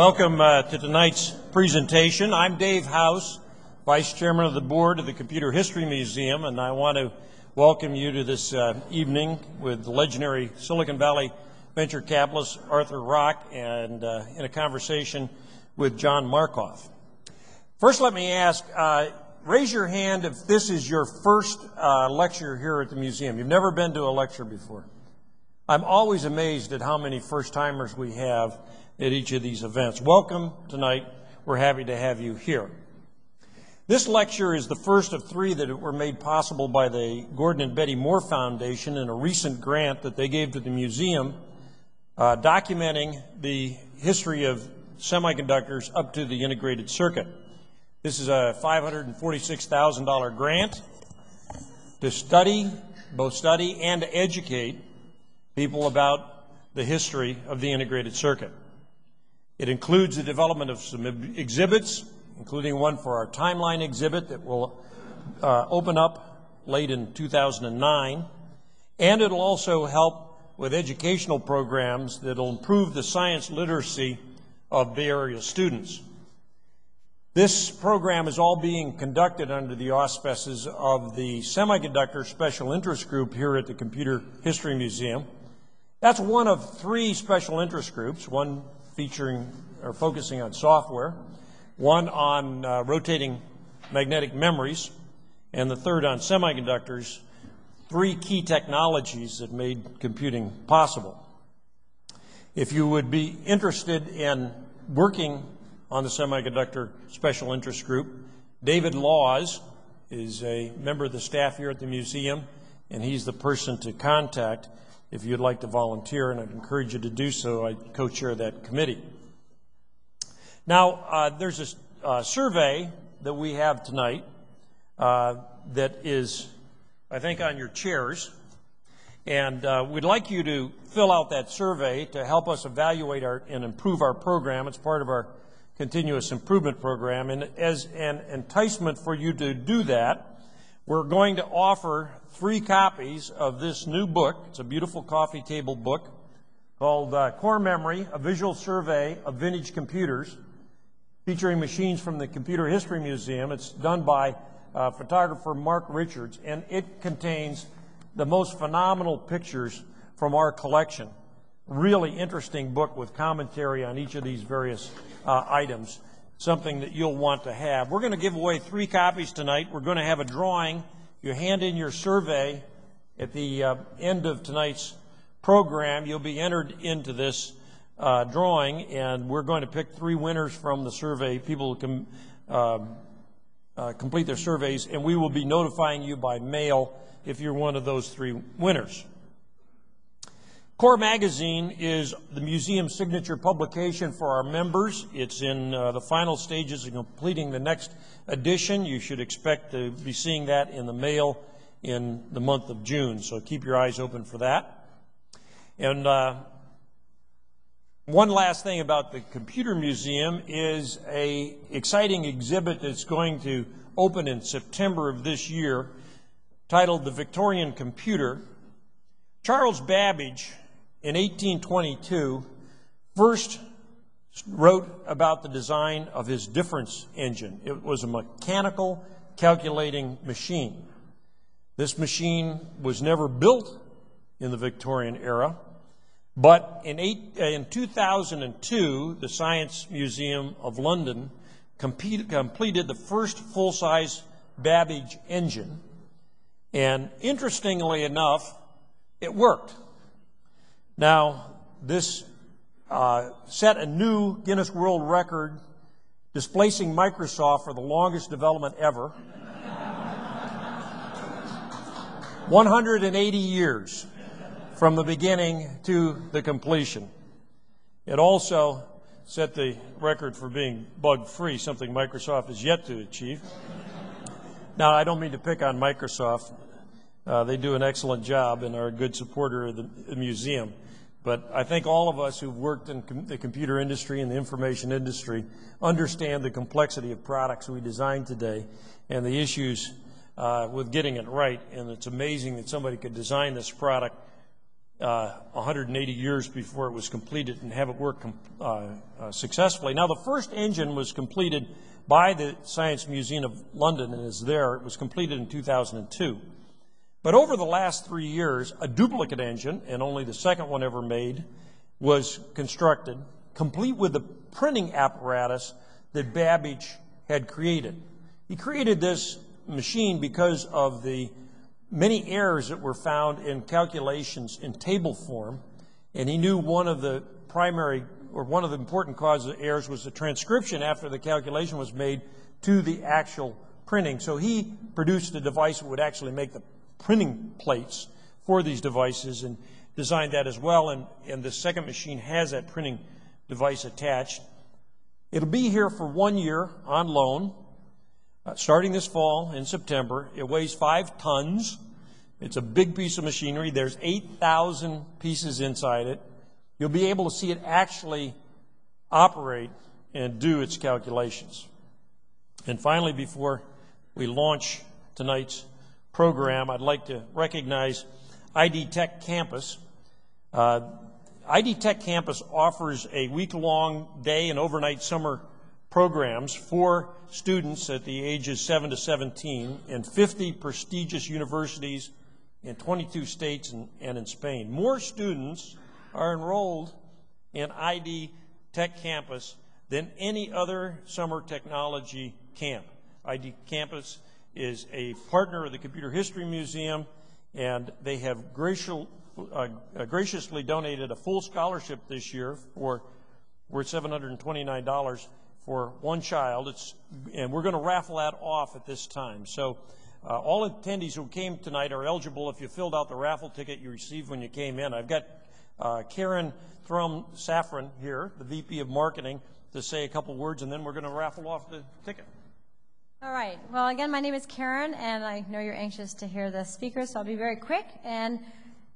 Welcome uh, to tonight's presentation. I'm Dave House, Vice Chairman of the Board of the Computer History Museum, and I want to welcome you to this uh, evening with the legendary Silicon Valley venture capitalist Arthur Rock and uh, in a conversation with John Markoff. First, let me ask, uh, raise your hand if this is your first uh, lecture here at the museum. You've never been to a lecture before. I'm always amazed at how many first timers we have at each of these events. Welcome tonight. We're happy to have you here. This lecture is the first of three that were made possible by the Gordon and Betty Moore Foundation in a recent grant that they gave to the museum uh, documenting the history of semiconductors up to the integrated circuit. This is a $546,000 grant to study, both study and educate people about the history of the integrated circuit. It includes the development of some exhibits, including one for our timeline exhibit that will uh, open up late in 2009. And it'll also help with educational programs that'll improve the science literacy of Bay Area students. This program is all being conducted under the auspices of the Semiconductor Special Interest Group here at the Computer History Museum. That's one of three special interest groups, one featuring or focusing on software, one on uh, rotating magnetic memories, and the third on semiconductors, three key technologies that made computing possible. If you would be interested in working on the Semiconductor Special Interest Group, David Laws is a member of the staff here at the museum, and he's the person to contact if you'd like to volunteer, and I'd encourage you to do so. I co chair that committee. Now, uh, there's a uh, survey that we have tonight uh, that is, I think, on your chairs. And uh, we'd like you to fill out that survey to help us evaluate our, and improve our program. It's part of our continuous improvement program. And as an enticement for you to do that, we're going to offer three copies of this new book. It's a beautiful coffee table book called uh, Core Memory, a visual survey of vintage computers, featuring machines from the Computer History Museum. It's done by uh, photographer Mark Richards, and it contains the most phenomenal pictures from our collection. Really interesting book with commentary on each of these various uh, items something that you'll want to have. We're going to give away three copies tonight. We're going to have a drawing. You hand in your survey at the uh, end of tonight's program. You'll be entered into this uh, drawing, and we're going to pick three winners from the survey. People can um, uh, complete their surveys, and we will be notifying you by mail if you're one of those three winners. Core Magazine is the museum's signature publication for our members. It's in uh, the final stages of completing the next edition. You should expect to be seeing that in the mail in the month of June, so keep your eyes open for that. And uh, one last thing about the Computer Museum is a exciting exhibit that's going to open in September of this year titled The Victorian Computer. Charles Babbage in 1822 first wrote about the design of his difference engine. It was a mechanical calculating machine. This machine was never built in the Victorian era, but in, eight, uh, in 2002, the Science Museum of London compete, completed the first full size Babbage engine. And interestingly enough, it worked. Now, this uh, set a new Guinness World Record, displacing Microsoft for the longest development ever. 180 years from the beginning to the completion. It also set the record for being bug free, something Microsoft has yet to achieve. Now, I don't mean to pick on Microsoft. Uh, they do an excellent job and are a good supporter of the, the museum. But I think all of us who've worked in com- the computer industry and the information industry understand the complexity of products we design today and the issues uh, with getting it right. And it's amazing that somebody could design this product uh, 180 years before it was completed and have it work uh, uh, successfully. Now, the first engine was completed by the Science Museum of London and is there. It was completed in 2002. But over the last three years, a duplicate engine, and only the second one ever made, was constructed, complete with the printing apparatus that Babbage had created. He created this machine because of the many errors that were found in calculations in table form, and he knew one of the primary or one of the important causes of errors was the transcription after the calculation was made to the actual printing. So he produced a device that would actually make the printing plates for these devices and designed that as well. And, and the second machine has that printing device attached. It'll be here for one year on loan, uh, starting this fall in September. It weighs five tons. It's a big piece of machinery. There's 8,000 pieces inside it. You'll be able to see it actually operate and do its calculations. And finally, before we launch tonight's program, I'd like to recognize ID Tech Campus. Uh, ID Tech Campus offers a week long day and overnight summer programs for students at the ages 7 to 17 in 50 prestigious universities in 22 states and, and in Spain. More students are enrolled in ID Tech Campus than any other summer technology camp. ID Campus is a partner of the Computer History Museum, and they have uh, graciously donated a full scholarship this year for worth $729 for one child. It's, and we're going to raffle that off at this time. So uh, all attendees who came tonight are eligible if you filled out the raffle ticket you received when you came in. I've got uh, Karen Thurm Safran here, the VP of Marketing, to say a couple words, and then we're going to raffle off the ticket. All right. Well, again, my name is Karen, and I know you're anxious to hear the speakers, so I'll be very quick. And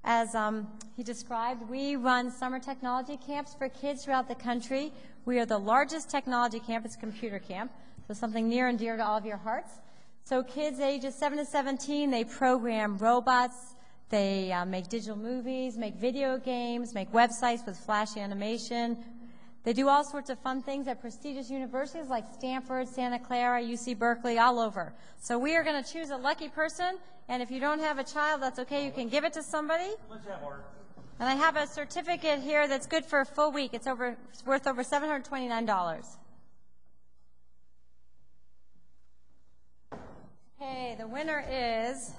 as um, he described, we run summer technology camps for kids throughout the country. We are the largest technology camp. It's computer camp, so something near and dear to all of your hearts. So kids ages 7 to 17, they program robots, they uh, make digital movies, make video games, make websites with flash animation. They do all sorts of fun things at prestigious universities like Stanford, Santa Clara, UC Berkeley, all over. So we are going to choose a lucky person, and if you don't have a child, that's okay. You can give it to somebody. Let's have art. And I have a certificate here that's good for a full week. It's over it's worth over $729. Okay, the winner is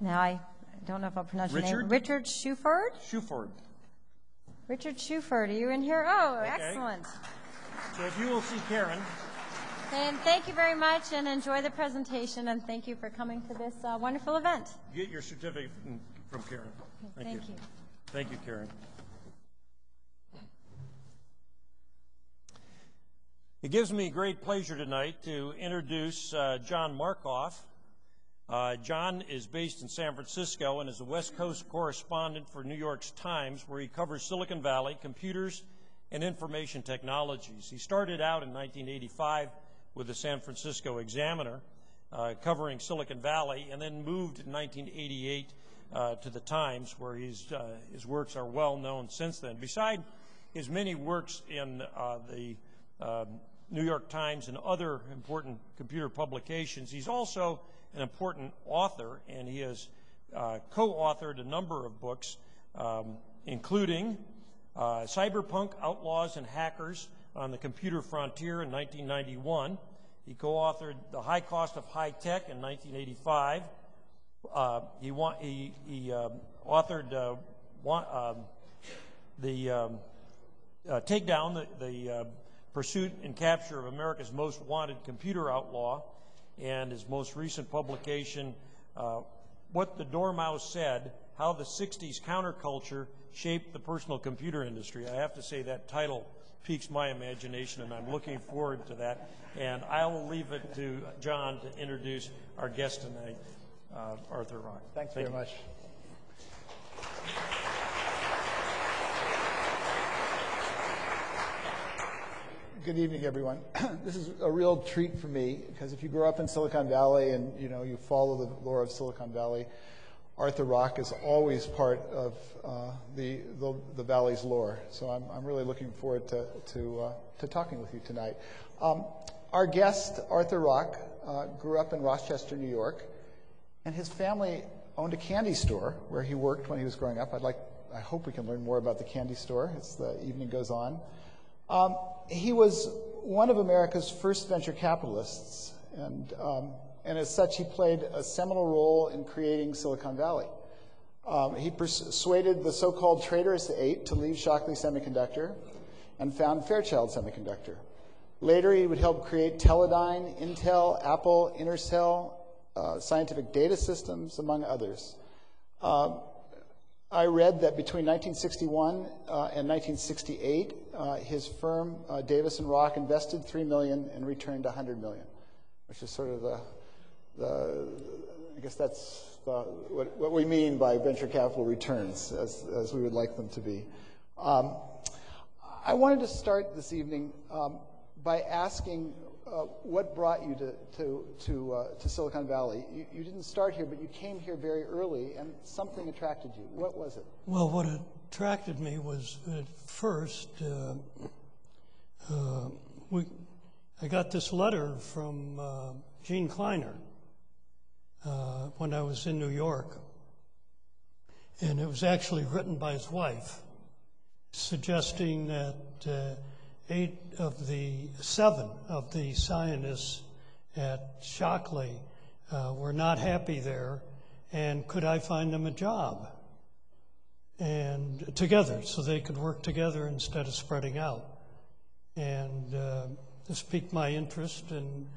now I don't know if I'll pronounce your name. Richard Shuford? Shuford. Richard Shuford, are you in here? Oh, Okay. excellent. So if you will see Karen, And thank you very much and enjoy the presentation and thank you for coming to this uh, wonderful event. get your certificate from- from Karen. Thank you. Thank you, Karen. It gives me great pleasure tonight to introduce uh, John Markoff. Uh, John is based in San Francisco and is a West Coast correspondent for New York's Times, where he covers Silicon Valley, computers, and information technologies. He started out in 1985 with the San Francisco Examiner, uh, covering Silicon Valley, and then moved in 1988 uh, to the Times, where uh, his works are well known since then. Beside his many works in uh, the um, New York Times and other important computer publications, he's also an important author, and he has uh, co-authored a number of books, um, including uh, Cyberpunk Outlaws and Hackers on the Computer Frontier in 1991. He co-authored The High Cost of High Tech in 1985. Uh, he, wa- he, he um, authored uh, one, um, the um, uh, Takedown, the, the uh, Pursuit and Capture of America's Most Wanted Computer Outlaw, and his most recent publication, uh, What the Dormouse Said How the 60s Counterculture Shaped the Personal Computer Industry. I have to say that title piques my imagination, and I'm looking forward to that. And I will leave it to John to introduce our guest tonight, uh, Arthur Rock. Thanks Thank very you. much. Good evening, everyone. this is a real treat for me because if you grow up in Silicon Valley and you know you follow the lore of Silicon Valley, Arthur Rock is always part of uh, the, the, the Valley's lore. So I'm, I'm really looking forward to, to, uh, to talking with you tonight. Um, our guest, Arthur Rock, uh, grew up in Rochester, New York, and his family owned a candy store where he worked when he was growing up. I'd like, I hope we can learn more about the candy store as the evening goes on. Um, he was one of America's first venture capitalists, and, um, and as such, he played a seminal role in creating Silicon Valley. Um, he persuaded the so called Traitorous Eight to leave Shockley Semiconductor and found Fairchild Semiconductor. Later, he would help create Teledyne, Intel, Apple, Intersil, uh, Scientific Data Systems, among others. I read that between 1961 uh, and 1968, uh, his firm, uh, Davis and Rock, invested three million and returned 100 million, which is sort of the, the I guess that's the, what, what, we mean by venture capital returns, as, as we would like them to be. Um, I wanted to start this evening um, by asking uh, what brought you to, to, to, uh, to Silicon Valley? You, you, didn't start here, but you came here very early, and something attracted you. What was it? Well, what attracted me was at first, uh, uh we, I got this letter from uh, Gene Kleiner uh, when I was in New York, and it was actually written by his wife, suggesting that eight of the seven of the scientists at Shockley uh, were not happy there, and could I find them a job? And together, so they could work together instead of spreading out. And uh, this piqued my interest, and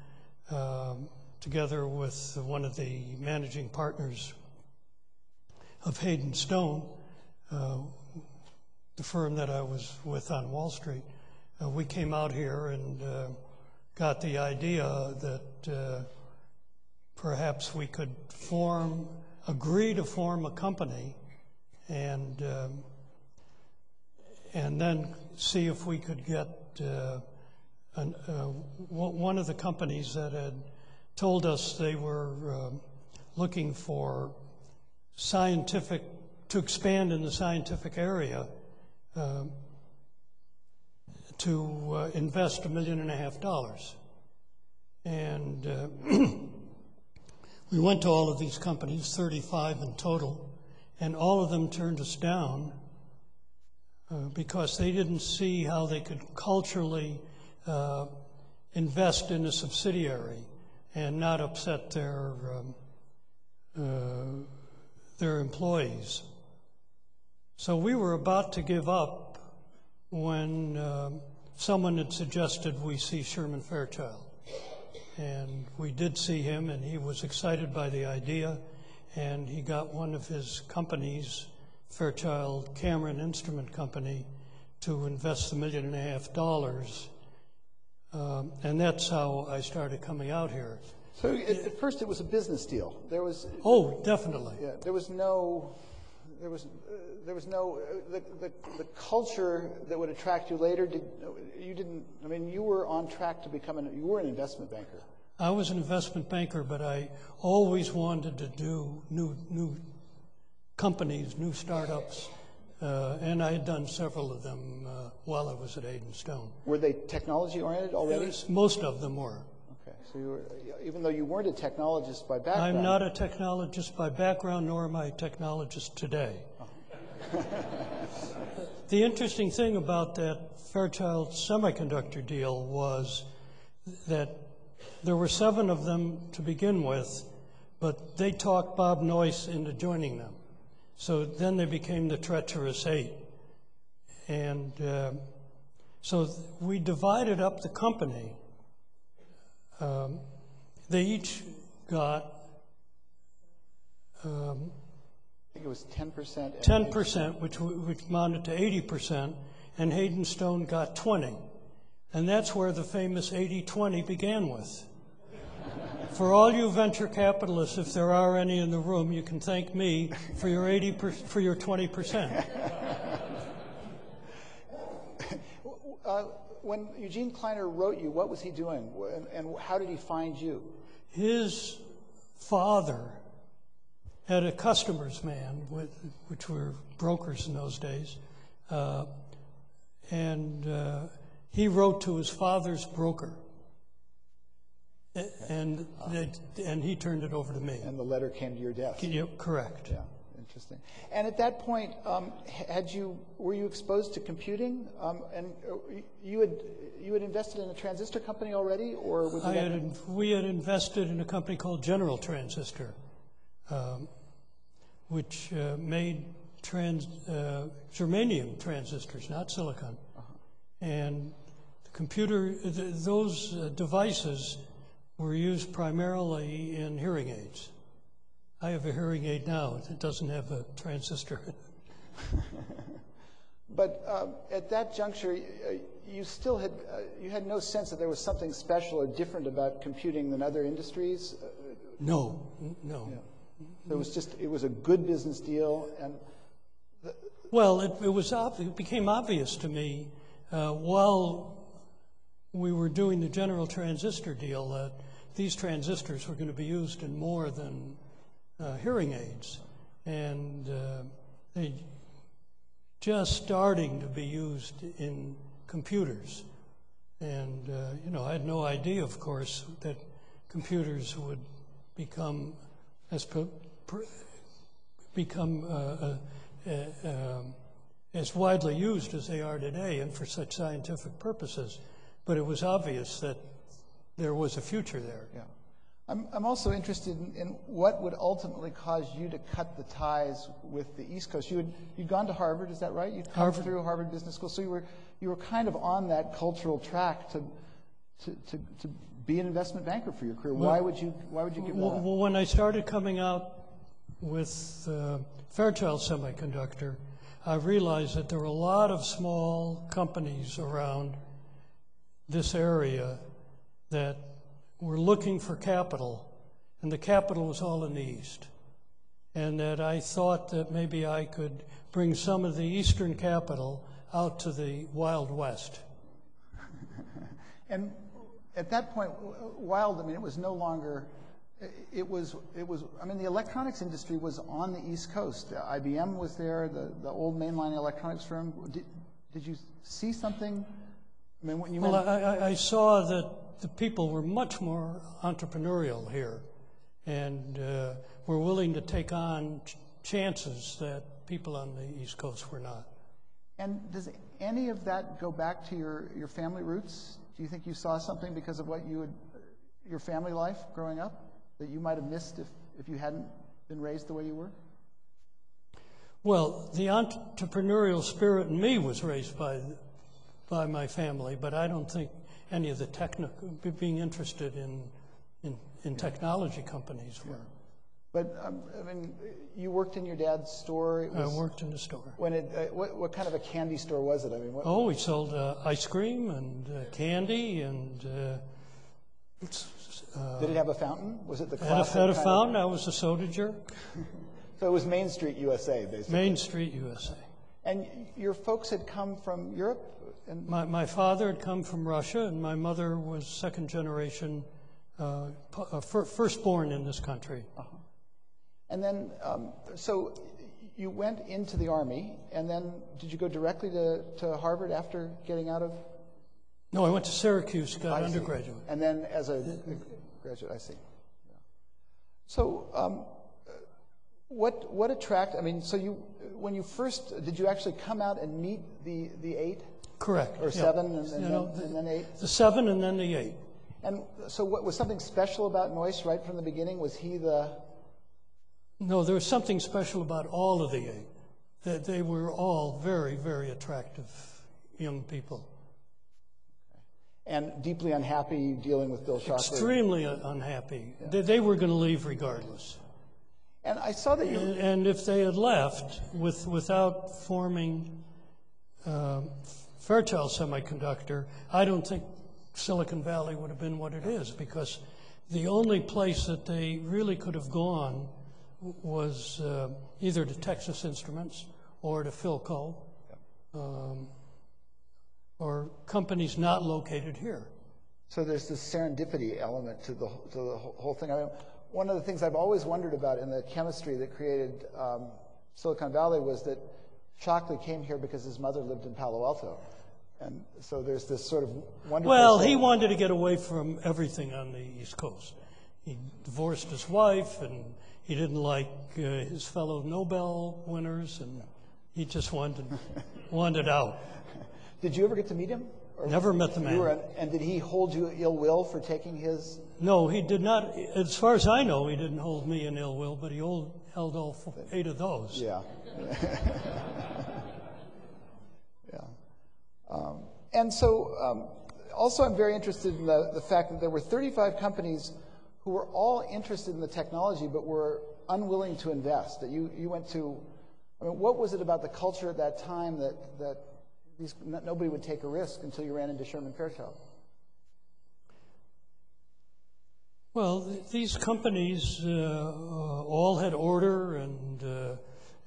uh, together with one of the managing partners of Hayden Stone, uh, the firm that I was with on Wall Street, uh, we came out here and uh, got the idea that perhaps we could form, agree to form a company and um, and then see if we could get uh, uh, one of the companies that had told us they were uh, looking for scientific to expand in the scientific area to uh, invest a million and a half dollars. And we went to all of these companies, 35 in total, and all of them turned us down uh, because they didn't see how they could culturally uh, invest in a subsidiary and not upset their um, uh, their employees. So we were about to give up when um, someone had suggested we see Sherman Fairchild. And we did see him, and he was excited by the idea. And he got one of his companies, Fairchild Camera and Instrument Company, to invest the million and a half dollars. Um, and that's how I started coming out here. So at, first, it was a business deal. There was. Oh, definitely. Yeah, there was no there was, uh, there was no, uh, the, the, the, culture that would attract you later, did, you didn't, I mean, you were on track to become an, you were an investment banker. I was an investment banker, but I always wanted to do new, new companies, new startups. Uh, and I had done several of them uh, while I was at Hayden Stone. Were they technology oriented already? Was, most of them were. Okay, so you were, even though you weren't a technologist by background. I'm not a technologist by background, nor am I a technologist today. the interesting thing about that Fairchild semiconductor deal was that there were seven of them to begin with, but they talked Bob Noyce into joining them. So then they became the treacherous eight. And uh, so we divided up the company. Um, they each got um, I think it was 10%. 10%, which, which amounted to 80%, and Hayden Stone got 20. And that's where the famous 80-20 began with. For all you venture capitalists, if there are any in the room, you can thank me for your 80 per, for your 20 percent. uh, when Eugene Kleiner wrote you, what was he doing, and, and how did he find you? His father had a customer's man, with, which were brokers in those days, uh, and uh, he wrote to his father's broker, and and he turned it over to me. And the letter came to your desk. Correct. Yeah, interesting. And at that point, um, had you were you exposed to computing? Um, and uh, you had you had invested in a transistor company already, or was it? had, we had invested in a company called General Transistor, um, which uh, made trans, uh, germanium transistors, not silicon. And the computer, th- those uh, devices were used primarily in hearing aids. I have a hearing aid now that doesn't have a transistor in it. But um, at that juncture, uh, you still had uh, you had no sense that there was something special or different about computing than other industries. Uh, No, no. It was just it was a good business deal, and Well, it, it was it became obvious to me uh, while we were doing the general transistor deal that these transistors were going to be used in more than uh, hearing aids, and uh, they just starting to be used in computers. And uh, you know, I had no idea, of course, that computers would become as become uh, uh, uh, um, as widely used as they are today and for such scientific purposes. But it was obvious that there was a future there. yeah. I'm I'm also interested in, in what would ultimately cause you to cut the ties with the East Coast. You had you'd gone to Harvard, is that right? You'd come Harvard. through Harvard Business School, so you were you were kind of on that cultural track to to to, to be an investment banker for your career. why would you Why would you give that Well, up? well, when I started coming out with uh, Fairchild Semiconductor, I realized that there were a lot of small companies around this area that were looking for capital, and the capital was all in the East. And that I thought that maybe I could bring some of the Eastern capital out to the Wild West. And at that point, Wild, I mean, it was no longer, it was, it was, I mean, the electronics industry was on the East Coast. IBM was there, the, the old mainline electronics firm. Did, did you see something? I mean, when you Well, I, I saw that the people were much more entrepreneurial here and uh, were willing to take on ch- chances that people on the East Coast were not. and does any of that go back to your, your family roots? Do you think you saw something because of what you had, your family life growing up that you might have missed if, if you hadn't been raised the way you were? Well, the entrepreneurial spirit in me was raised by, by my family, but I don't think any of the technical, being interested in, in, in technology companies were. But, um, I mean, you worked in your dad's store. I worked in the store. When it, uh, what, what kind of a candy store was it? I mean, what, Oh, we sold uh, ice cream and uh, candy and it's, did it have a fountain? Was it the Had a, had a kind of- fountain. I was a soda jerk. so it was Main Street, USA, basically. Main Street, USA. And your folks had come from Europe, and My, my father had come from Russia, and my mother was second generation, uh, uh, firstborn in this country. and then um, so you went into the army, and then did you go directly to, to Harvard after getting out of? No, I went to Syracuse, got I see. undergraduate. And then as a graduate, I see. Yeah. So, um, what what attract? I mean, so you when you first did you actually come out and meet the the eight Correct. or yeah. seven and, and, You then, know, and then eight? The seven and then the eight. And so, what was something special about Noyce right from the beginning? Was he the No, there was something special about all of the eight. That they were all very, very attractive young people. and deeply unhappy dealing with Bill Shockley? Extremely un- unhappy. They, they were going to leave regardless. And I saw that you. And, and if they had left with, without forming um, Fairchild Semiconductor, I don't think Silicon Valley would have been what it is because the only place that they really could have gone was uh, either to Texas Instruments or to Philco um, or companies not located here. So there's this serendipity element to the to the whole thing. I mean, one of the things I've always wondered about in the chemistry that created um, Silicon Valley was that Shockley came here because his mother lived in Palo Alto. And so there's this sort of wonderful. Well, he wanted to get away from everything on the East Coast. He divorced his wife, and he didn't like uh, his fellow Nobel winners, and he just wanted wanted out. Did you ever get to meet him? Or Never met the man. were, and did he hold you ill will for taking his? No, he did not. As far as I know, he didn't hold me in ill will, but he hold, held all four, eight of those. Yeah. yeah. Um, and so, um, also, I'm very interested in the, the fact that there were 35 companies who were all interested in the technology but were unwilling to invest. That you, you went to, I mean, what was it about the culture at that time that, that these, nobody would take a risk until you ran into Sherman Fairchild? Well, th- these companies uh, all had order and uh,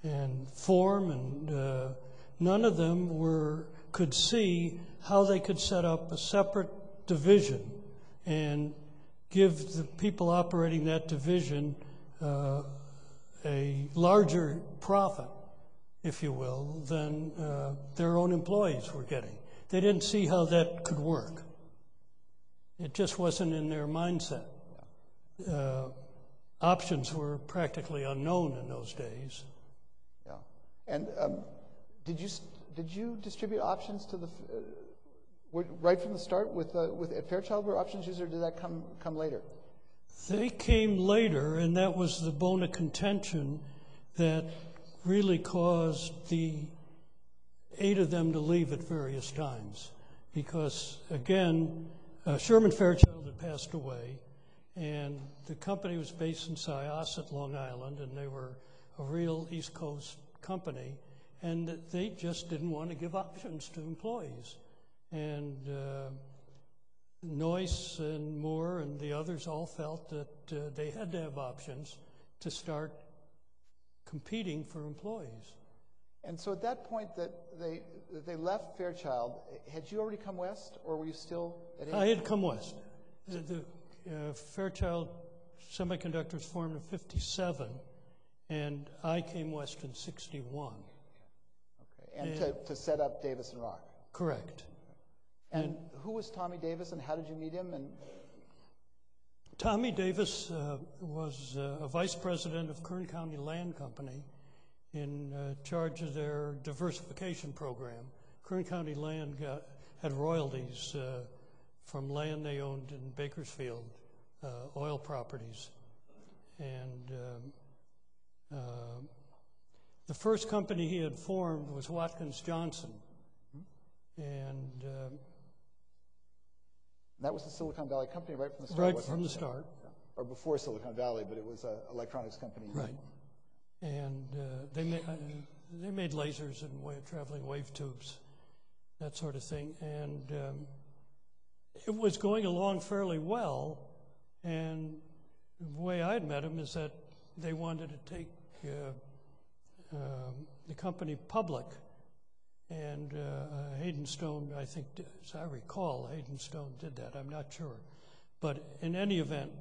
and form, and uh, none of them were could see how they could set up a separate division and give the people operating that division uh, a larger profit, if you will, than uh, their own employees were getting. They didn't see how that could work. It just wasn't in their mindset uh, options were practically unknown in those days. Yeah. And um, did you did you distribute options to the uh, right from the start with uh, with at Fairchild were options used, or did that come come later? They came later, and that was the bone of contention that really caused the eight of them to leave at various times. Because, again, uh, Sherman Fairchild had passed away, and the company was based in Syosset, Long Island, and they were a real East Coast company, and they just didn't want to give options to employees. And uh, Noyce and Moore and the others all felt that uh, they had to have options to start competing for employees. And so at that point that they that they left Fairchild, had you already come west, or were you still at? I had come west. The, the uh, Fairchild Semiconductors formed in 57, and I came west in 61. Okay. And to, to set up Davis and Rock. Correct. And who was Tommy Davis, and how did you meet him? And Tommy Davis uh, was uh, a vice president of Kern County Land Company in uh, charge of their diversification program. Kern County Land had royalties from land they owned in Bakersfield, oil properties. And um, the first company he had formed was Watkins Johnson. And that was the Silicon Valley company right from the start. right from the start. Or before Silicon Valley, but it was an electronics company. Right. And uh, they, uh, they made lasers and traveling wave tubes, that sort of thing. And um, it was going along fairly well. And the way I'd met them is that they wanted to take uh, um, the company public. And uh, Hayden Stone, I think, as I recall, Hayden Stone did that. I'm not sure. But in any event,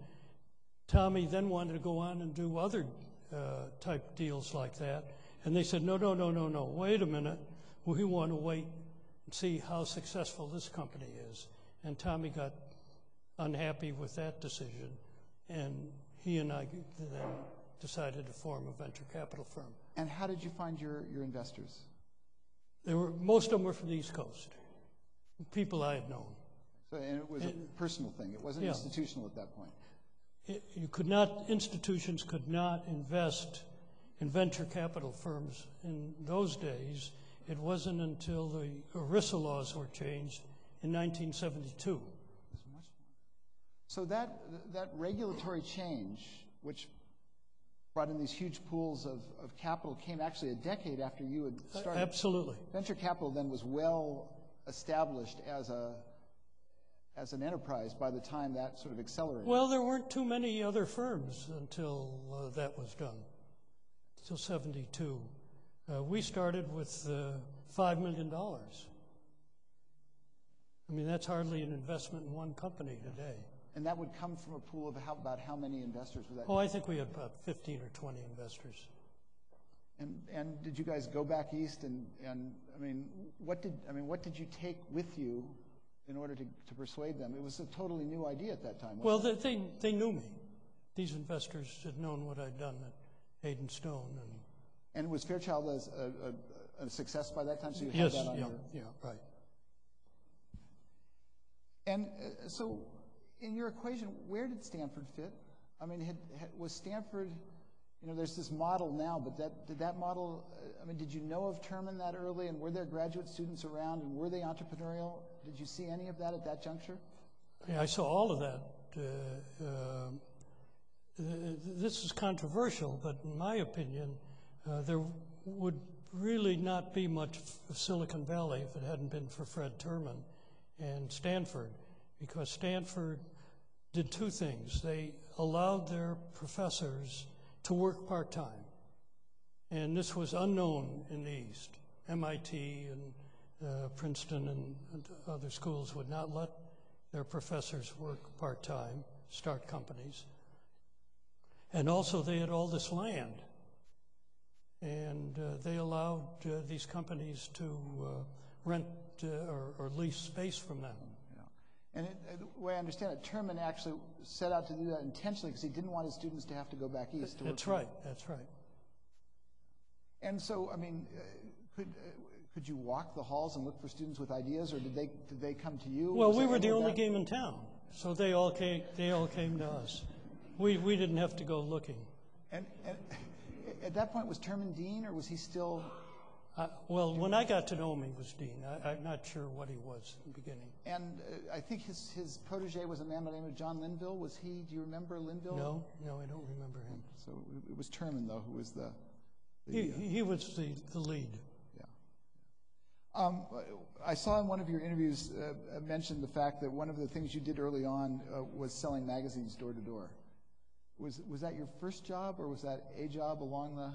Tommy then wanted to go on and do other uh, type deals like that. And they said, no, no, no, no, no, wait a minute. We want to wait and see how successful this company is. And Tommy got unhappy with that decision. And he and I then decided to form a venture capital firm. And how did you find your, your investors? They were, most of them were from the East Coast, people I had known. So, and it was a personal thing. It wasn't Yeah. institutional at that point. It- You could not, institutions could not invest in venture capital firms in those days. It wasn't until the ERISA laws were changed in 1972. So that that regulatory change, which brought in these huge pools of, of capital, came actually a decade after you had started. Absolutely. Venture capital then was well established as a as an enterprise by the time that sort of accelerated. Well, there weren't too many other firms until uh, that was done, until 72. Uh, we started with uh, $5 million. I mean, that's hardly an investment in one company today. And that would come from a pool of how, about how many investors was that? Oh, I think we had about 15 or 20 investors. And, and did you guys go back east and, and, I mean, what did, I mean, what did you take with you in order to, to persuade them? It was a totally new idea at that time, Well, they, knew me. These investors had known what I'd done at Hayden Stone, and? And was Fairchild a, a, a success by that time, so you had yes, that on yeah, your? yeah, right. And uh, so, in your equation, where did Stanford fit? I mean, was Stanford, you know, there's this model now, but did that model, uh, I mean, did you know of Terman that early, and were there graduate students around, and were they entrepreneurial? Did you see any of that at that juncture? Yeah, I saw all of that. Uh, uh, this is controversial, but in my opinion, there would really not be much Silicon Valley if it hadn't been for Fred Terman and Stanford, because Stanford did two things. They allowed their professors to work part time, and this was unknown in the East. MIT and uh, Princeton and, and other schools would not let their professors work part time, start companies. And also, they had all this land. And uh, they allowed uh, these companies to uh, rent uh, or, or lease space from them. And the way I understand it, Terman actually set out to do that intentionally because he didn't want his students to have to go back east. That's right, that's right. And so, I mean, uh, could uh, could you walk the halls and look for students with ideas, or did they did they come to you? Well, we were the only game in town, so they all came, they all came to us. We, we didn't have to go looking. And, and at that point, was Terman dean, or was he still? Uh, well, when I got to know him, he was dean. I, I'm not sure what he was in the beginning. And uh, I think his his protege was a man by the name of John Linvill. Was he? Do you remember Linvill? No, no, I don't remember him. So it- was Terman though who was the. He, uh, he was the, the lead. Yeah. Um, I saw in one of your interviews mentioned the fact that one of the things you did early on uh, was selling magazines door to door. Was was that your first job, or was that a job along the?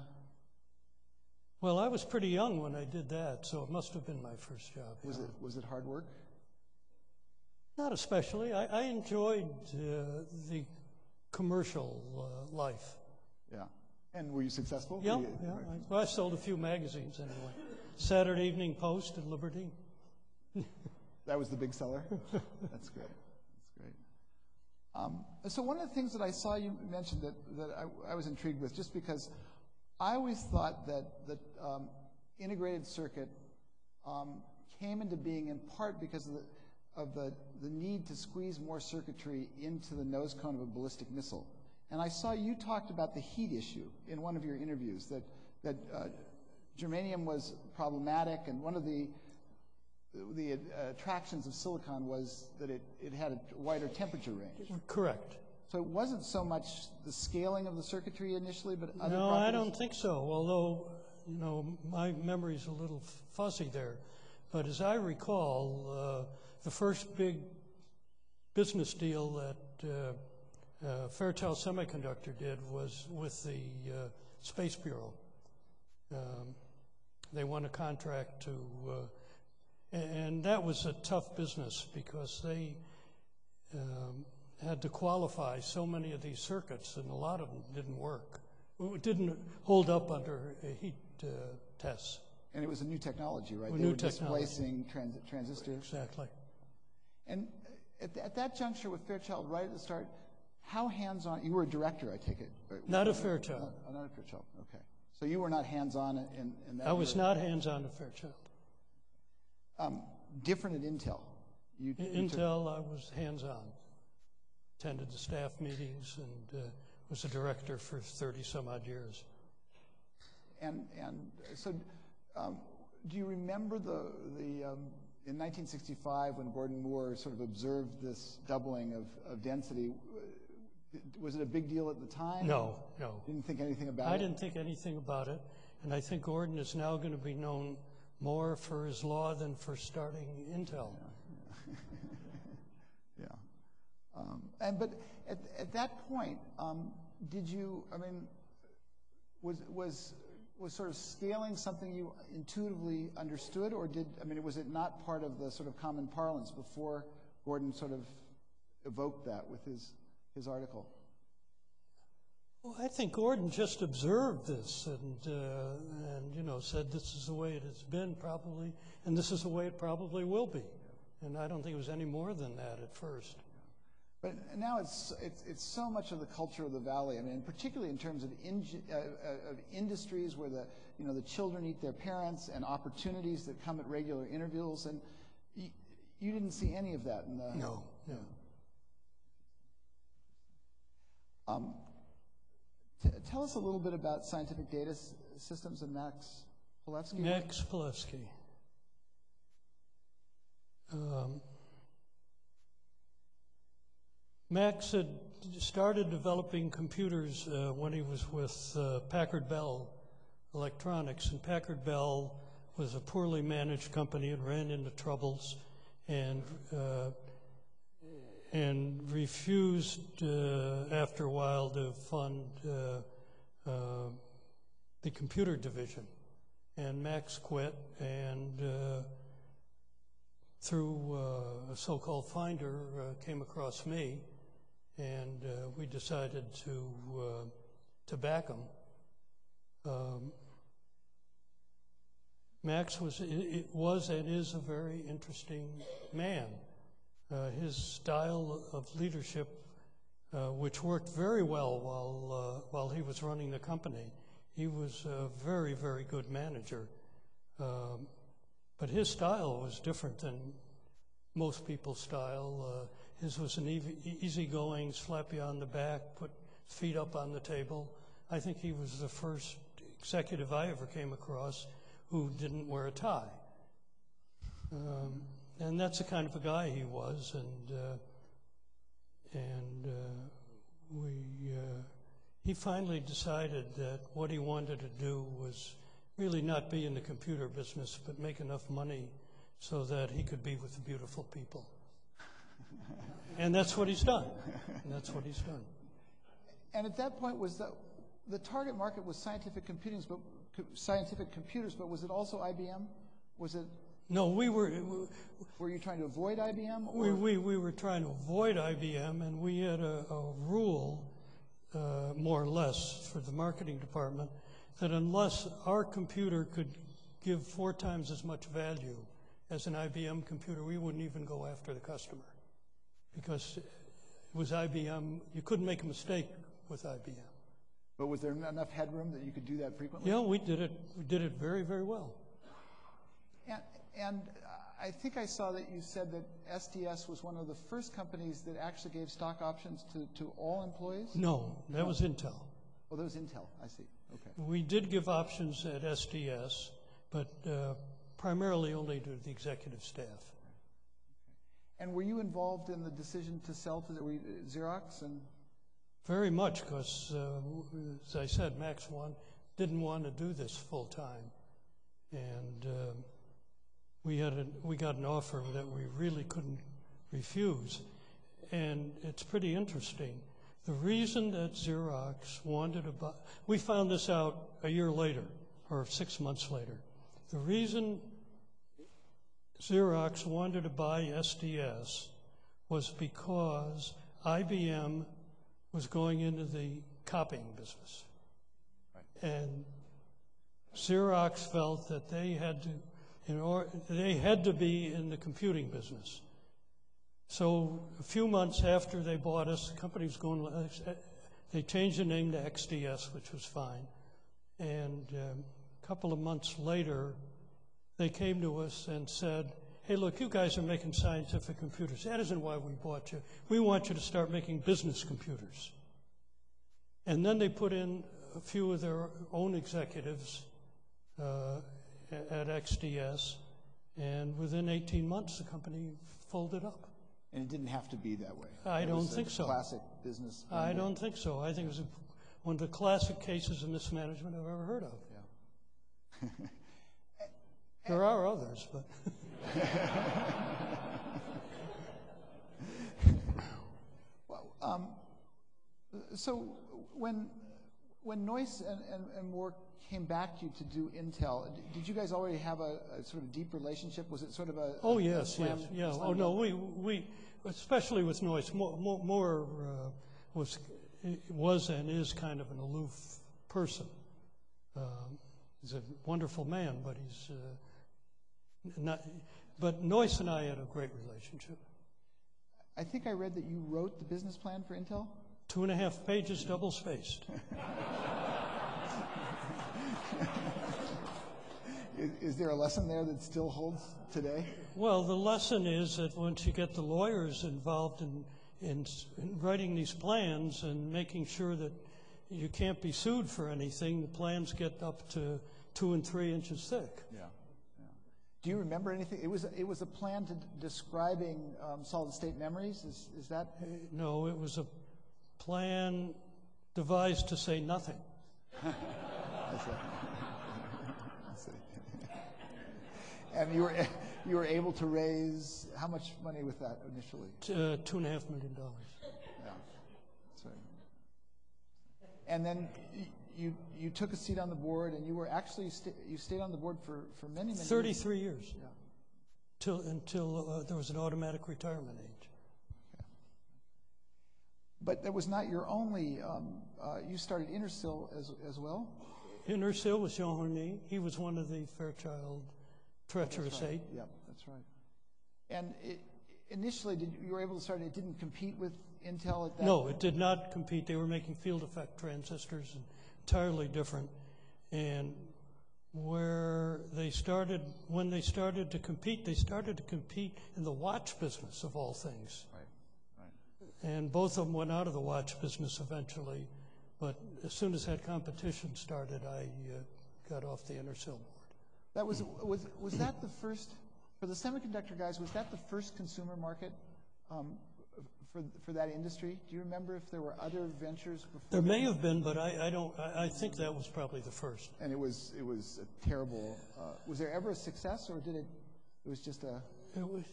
Well, I was pretty young when I did that, so it must have been my first job. Was yeah. it was it hard work? Not especially. I, I enjoyed uh, the commercial uh, life. Yeah. And were you successful? Yeah, you- yeah. I, well, I sold a few magazines anyway. Saturday Evening Post and Liberty. That was the big seller. That's great. That's great. Um, so one of the things that I saw you mentioned that, that I, I was intrigued with, just because I always thought that the um, integrated circuit um, came into being in part because of the need to squeeze more circuitry into the nose cone of a ballistic missile. And I saw you talked about the heat issue in one of your interviews that uh, germanium was problematic, and one of the the uh, attractions of silicon was that it had a wider temperature range. Correct. So it wasn't so much the scaling of the circuitry initially, but other No, properties? I don't think so. Although, you know, my memory's a little fuzzy there. But as I recall, uh, the first big business deal that uh, uh, Fairchild Semiconductor did was with the uh, Space Bureau. Um, they won a contract to, uh, and that was a tough business because they um, had to qualify so many of these circuits, and a lot of them didn't work. It didn't hold up under heat uh, tests. And it was a new technology, right? A they new were technology. displacing trans- transistors. Exactly. And at, at that juncture with Fairchild, right at the start, how hands-on? You were a director, I take it. Not a Fairchild. Not, not a Fairchild. Okay. So you were not hands-on in, in that. I was not hands-on at Fairchild. Um, different at Intel. You, you took- Intel, I was hands-on. Attended the staff meetings and uh, was a director for 30-some-odd years. And, and so, um, do you remember the, the, um, in 1965, when Gordon Moore sort of observed this doubling of, of density, was it a big deal at the time? No, no. Didn't think anything about it? I didn't think anything about it, and I think Gordon is now going to be known more for his law than for starting Intel. Um, and, but at, at that point, um, did you, I mean, was, was, was sort of scaling something you intuitively understood, or did, I mean, was it not part of the sort of common parlance before Gordon sort of evoked that with his, his article. Well, I think Gordon just observed this and, uh, and, you know, said this is the way it has been probably, and this is the way it probably will be. And I don't think it was any more than that at first. But now it's, it's, it's so much of the culture of the valley. I mean, particularly in terms of, in, uh, uh, of industries where the, you know, the children eat their parents and opportunities that come at regular intervals. And you, you didn't see any of that in the. No, no. Um, t- tell us a little bit about scientific data s- systems and Max Palevsky. Max Palevsky. Max had started developing computers uh, when he was with uh, Packard Bell Electronics, and Packard Bell was a poorly managed company and ran into troubles, and uh, and refused uh, after a while to fund uh, uh, the computer division. And Max quit, and through a so-called finder came across me, and uh, we decided to uh, back him. Um, Max was and is a very interesting man. Uh, his style of leadership, which worked very well while while he was running the company, he was a very very good manager. Um, but his style was different than most people's style. His was an easygoing, slap you on the back, put feet up on the table. I think he was the first executive I ever came across who didn't wear a tie. Um, and that's the kind of a guy he was, and uh, and uh, we uh, he finally decided that what he wanted to do was really not be in the computer business, but make enough money so that he could be with the beautiful people. And that's what he's done. And that's what he's done. And at that point, was the, the target market was scientific computers, but scientific computers, but was it also IBM? Was it? No, we were. Were you trying to avoid IBM? We, we, we were trying to avoid IBM, and we had a, a rule, uh, more or less, for the marketing department that unless our computer could give four times as much value as an IBM computer, we wouldn't even go after the customer because it was IBM. You couldn't make a mistake with IBM. But was there enough headroom that you could do that frequently? Yeah, we did it. We did it very, very well. And, and I think I saw that you said that SDS was one of the first companies that actually gave stock options to, to all employees? No, that was Intel. Oh, that was Intel. I see. Okay. We did give options at SDS, but uh, primarily only to the executive staff. And were you involved in the decision to sell to Xerox? Very much, because uh, as I said, Max one didn't want to do this full time, and uh, we had a, we got an offer that we really couldn't refuse, and it's pretty interesting. The reason that Xerox wanted to buy, we found this out a year later or six months later. The reason Xerox wanted to buy SDS was because IBM was going into the copying business. And Xerox felt that they had to, in order, they had to be in the computing business. So a few months after they bought us, the company was going, they changed the name to XDS, which was fine. And um, a couple of months later, they came to us and said, hey, look, you guys are making scientific computers. That isn't why we bought you. We want you to start making business computers. And then they put in a few of their own executives uh, at XDS, and within 18 months, the company folded up. And it didn't have to be that way. I it don't think so. Classic business. I don't think so. I think it was one of the classic cases of mismanagement I've ever heard of. Yeah. there are others, but. well, um, so when When Noyce and, and, and Moore came back to you to do Intel, did you guys already have a, a sort of deep relationship? Was it sort of a? Oh, a yes, slam- yes, yeah. Oh, no, we, we, especially with Noyce, Mo- Mo- Moore uh, was, was and is kind of an aloof person. Um, He's a wonderful man, but he's uh, not, but Noyce and I had a great relationship. I think I read that you wrote the business plan for Intel? Two and a half pages, double spaced. Is, is there a lesson there that still holds today? Well, the lesson is that once you get the lawyers involved in, in, in writing these plans and making sure that you can't be sued for anything, the plans get up to two and three inches thick. Yeah. Do you remember anything? It was, it was a plan to describing um, solid state memories? Is, is that? No, it was a plan devised to say nothing. I see. I see. And you were, you were able to raise how much money with that initially? Uh, two and a half million dollars. Yeah. Right. And then you, you took a seat on the board and you were actually, sta- you stayed on the board for, for many, many years. 33 years, Yeah. till, until uh, there was an automatic retirement age. But that was not your only, um, uh, you started Intersil as, as well? Intersil was Jean Hoerni. He was one of the Fairchild treacherous eight. Yep, that's right. And it, initially, did, you were able to start, it didn't compete with Intel at that? No, it did not compete. They were making field effect transistors, and entirely different. And where they started, when they started to compete, they started to compete in the watch business of all things. Right, right. And both of them went out of the watch business eventually. But as soon as that competition started, I uh, got off the Intersil board. That was, was, was that the first, for the semiconductor guys, was that the first consumer market um, for, for that industry? Do you remember if there were other ventures before? There may have been, but I, I don't. I, I think that was probably the first. And it was, it was a terrible, uh, was there ever a success or did it, it was just a, It was,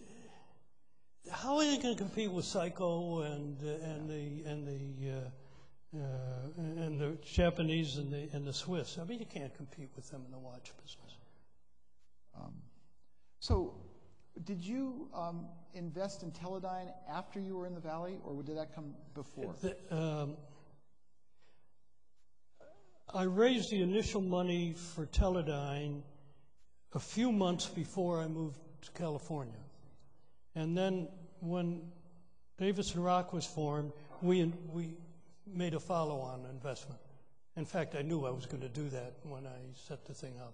how are they going to compete with Seiko and uh, and the and the uh, uh, and the Japanese and the and the Swiss? I mean, you can't compete with them in the watch business. so did you um, invest in Teledyne after you were in the Valley or did that come before? Um, I raised the initial money for Teledyne a few months before I moved to California. And then when Davis and Rock was formed, we, we made a follow on investment. In fact, I knew I was going to do that when I set the thing up.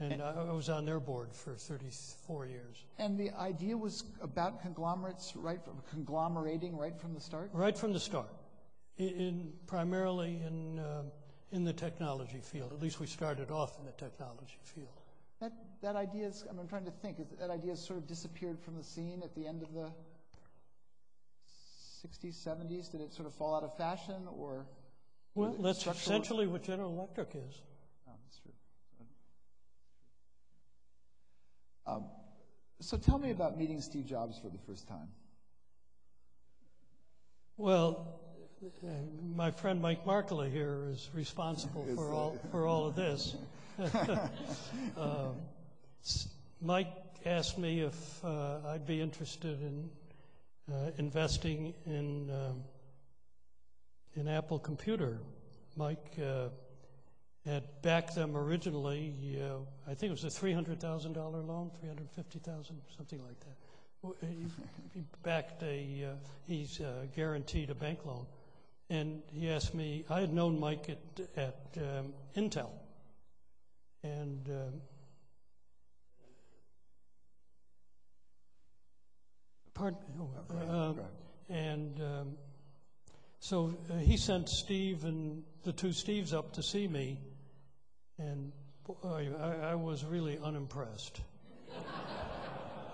And I, was on their board for 34 years. And the idea was about conglomerates right conglomerating right from the start? Right from the start, primarily in, uh, in the technology field. At least we started off in the technology field. That, that idea is, I'm trying to think, that idea has sort of disappeared from the scene at the end of the 60s, 70s? Did it sort of fall out of fashion or? Well, that's essentially what General Electric is. Oh, that's true. Um, so tell me about meeting Steve Jobs for the first time. Well, my friend Mike Markkula here is responsible Is, for all for all of this. Um, Mike asked me if uh, I'd be interested in uh, investing in um, in Apple Computer. Mike uh, had backed them originally. I think it was a three hundred thousand dollar loan, three hundred fifty thousand, something like that. He backed a. Uh, he's uh, guaranteed a bank loan, and he asked me. I had known Mike at at um, Intel, and. Um, Pardon? oh, uh, and um, so uh, he sent Steve and the two Steves up to see me, and boy, I, I was really unimpressed.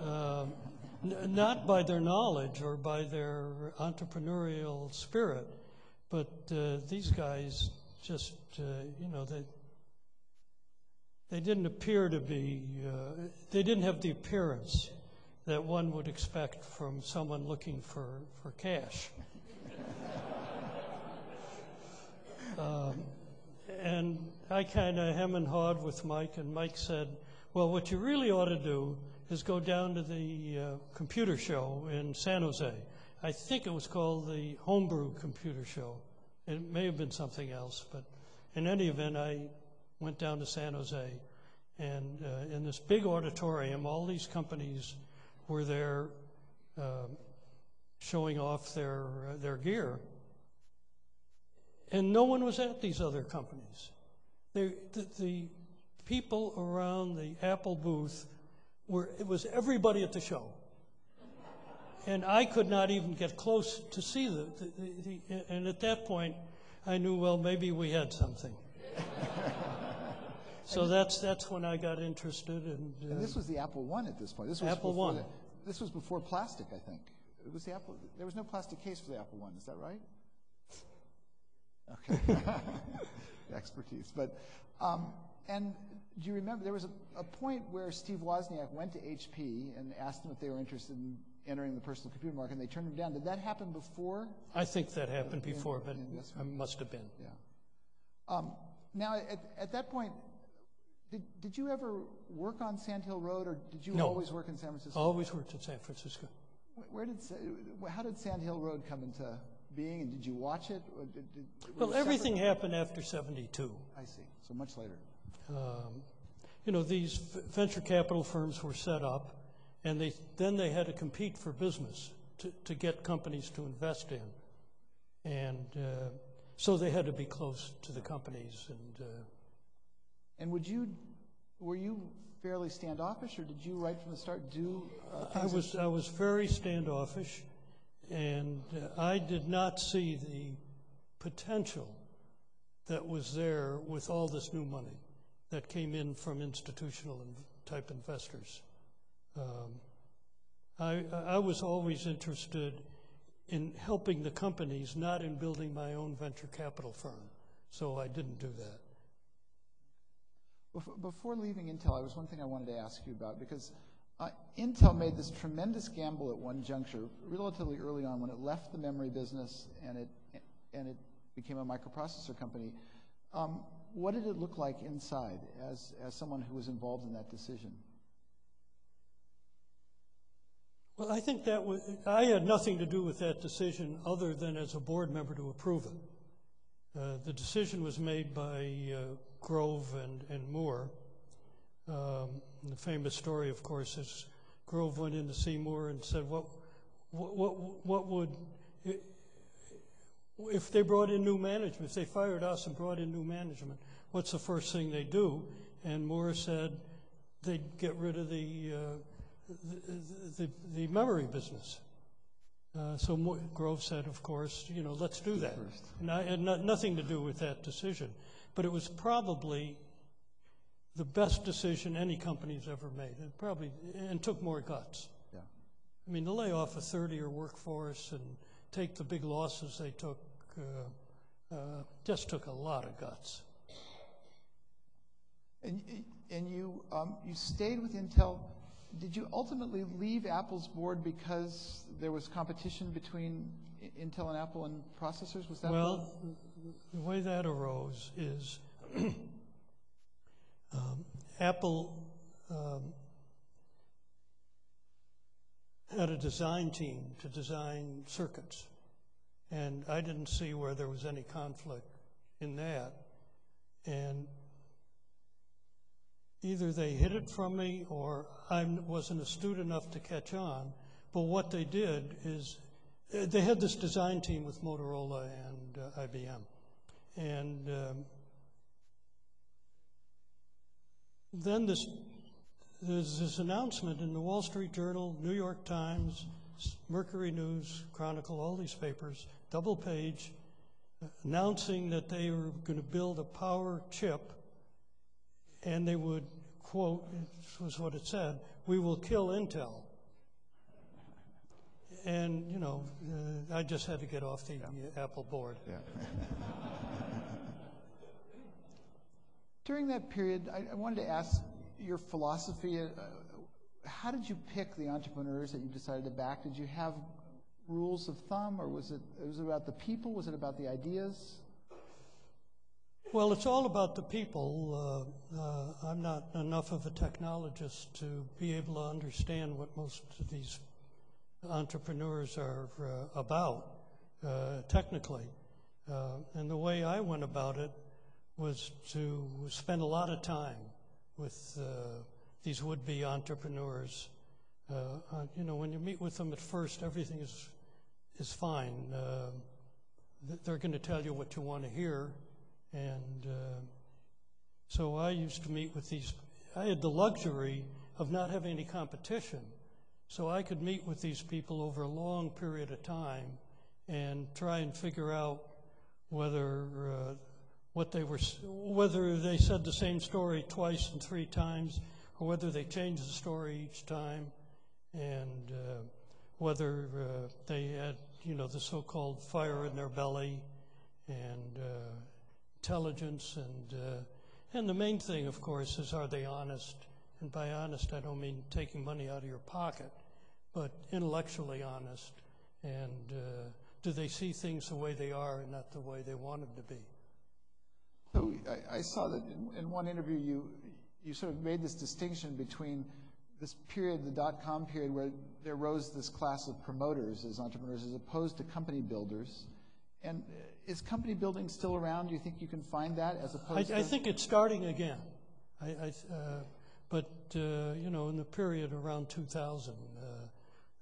Um, n- not by their knowledge or by their entrepreneurial spirit, but uh, these guys just, uh, you know, they they didn't appear to be, uh, they didn't have the appearance that one would expect from someone looking for, for cash. um, and I kind of hem and hawed with Mike, and Mike said, "Well, what you really ought to do is go down to the uh, computer show in San Jose. I think it was called the Homebrew Computer Show. It may have been something else, but in any event, I went down to San Jose, and uh, in this big auditorium, all these companies were there uh, showing off their uh, their gear, and no one was at these other companies. The, the people around the Apple booth were it was everybody at the show and I could not even get close to see the, the, the, and at that point, I knew well maybe we had something. so that's that's when I got interested in. Uh, And this was the Apple One at this point. This was Apple before One. the- this was before plastic, I think. It was the Apple. There was no plastic case for the Apple One. Is that right? Okay. Expertise, but um, and do you remember there was a, a point where Steve Wozniak went to HP and asked them if they were interested in entering the personal computer market, and they turned him down. Did that happen before? I think that happened before, but it must have been. Yeah. Um, now, at, at that point, did, did you ever work on Sand Hill Road, or did you always work in San Francisco? Always worked in San Francisco. Where did how did Sand Hill Road come into being, and did you watch it? Or did, did, were Well, everything happened after '72. I see. So much later. Um, you know, these venture capital firms were set up, and they then they had to compete for business to, to get companies to invest in, and uh, so they had to be close to the companies. And uh, And would you, were you fairly standoffish, or did you right from the start do? Uh, I things I was very standoffish, and I did not see the potential that was there with all this new money that came in from institutional in- type investors. Um, I, was always interested in helping the companies, not in building my own venture capital firm. So I didn't do that. Before leaving Intel, there was one thing I wanted to ask you about because Intel made this tremendous gamble at one juncture, relatively early on, when it left the memory business and it and it became a microprocessor company. Um, what did it look like inside, as as someone who was involved in that decision? Well, I think that was, I had nothing to do with that decision other than as a board member to approve it. Uh, the decision was made by uh, Grove and Moore. Um, the famous story, of course, is Grove went in to see and said, "What, what, what, what would, if they brought in new management, if they fired us and brought in new management, what's the first thing they do?" And Moore said, "They'd get rid of the." Uh, the, the, the memory business. Uh, so Mo- Grove said, of course, you know, let's do that. And I had no, nothing to do with that decision. But it was probably the best decision any company's ever made. It probably, and took more guts. Yeah. I mean, to lay off a 30-year workforce and take the big losses they took uh, uh, just took a lot of guts. And and you um, you stayed with Intel. Did you ultimately leave Apple's board because there was competition between Intel and Apple and processors? Was that the- Well, the way that arose is Apple um, had a design team to design circuits, and I didn't see where there was any conflict in that. And either they hid it from me or I wasn't astute enough to catch on. But what they did is they had this design team with Motorola and uh, IBM. And then this, there's this announcement in the Wall Street Journal, New York Times, Mercury News, Chronicle, all these papers, double page, announcing that they were going to build a power chip and they would quote, this was what it said, we will kill Intel. And, you know, uh, I just had to get off the uh, Apple board. Yeah. During that period, I, wanted to ask your philosophy. Uh, how did you pick the entrepreneurs that you decided to back? Did you have rules of thumb, or was it, about the people? Was it about the ideas? Well, it's all about the people. Uh, uh, I'm not enough of a technologist to be able to understand what most of these entrepreneurs are about technically. And the way I went about it was to spend a lot of time with uh, these would-be entrepreneurs. Uh, you know, when you meet with them at first, everything is is fine. Uh, th- they're going to tell you what you want to hear, and so I used to meet with these. I had the luxury of not having any competition, so I could meet with these people over a long period of time and try and figure out whether what they were, whether they said the same story twice and three times, or whether they changed the story each time, and uh, whether uh, they had, you know, the so-called fire in their belly, and uh, intelligence, and uh, and the main thing, of course, is are they honest? And by honest, I don't mean taking money out of your pocket, but intellectually honest, and uh, do they see things the way they are and not the way they want them to be? So I, I saw that in, in one interview you you sort of made this distinction between this period, the dot-com period, where there rose this class of promoters as entrepreneurs, as opposed to company builders. And is company building still around? Do you think you can find that as I, opposed I to? think it's starting again. I, I, uh, but uh, you know, in the period around 2000, uh,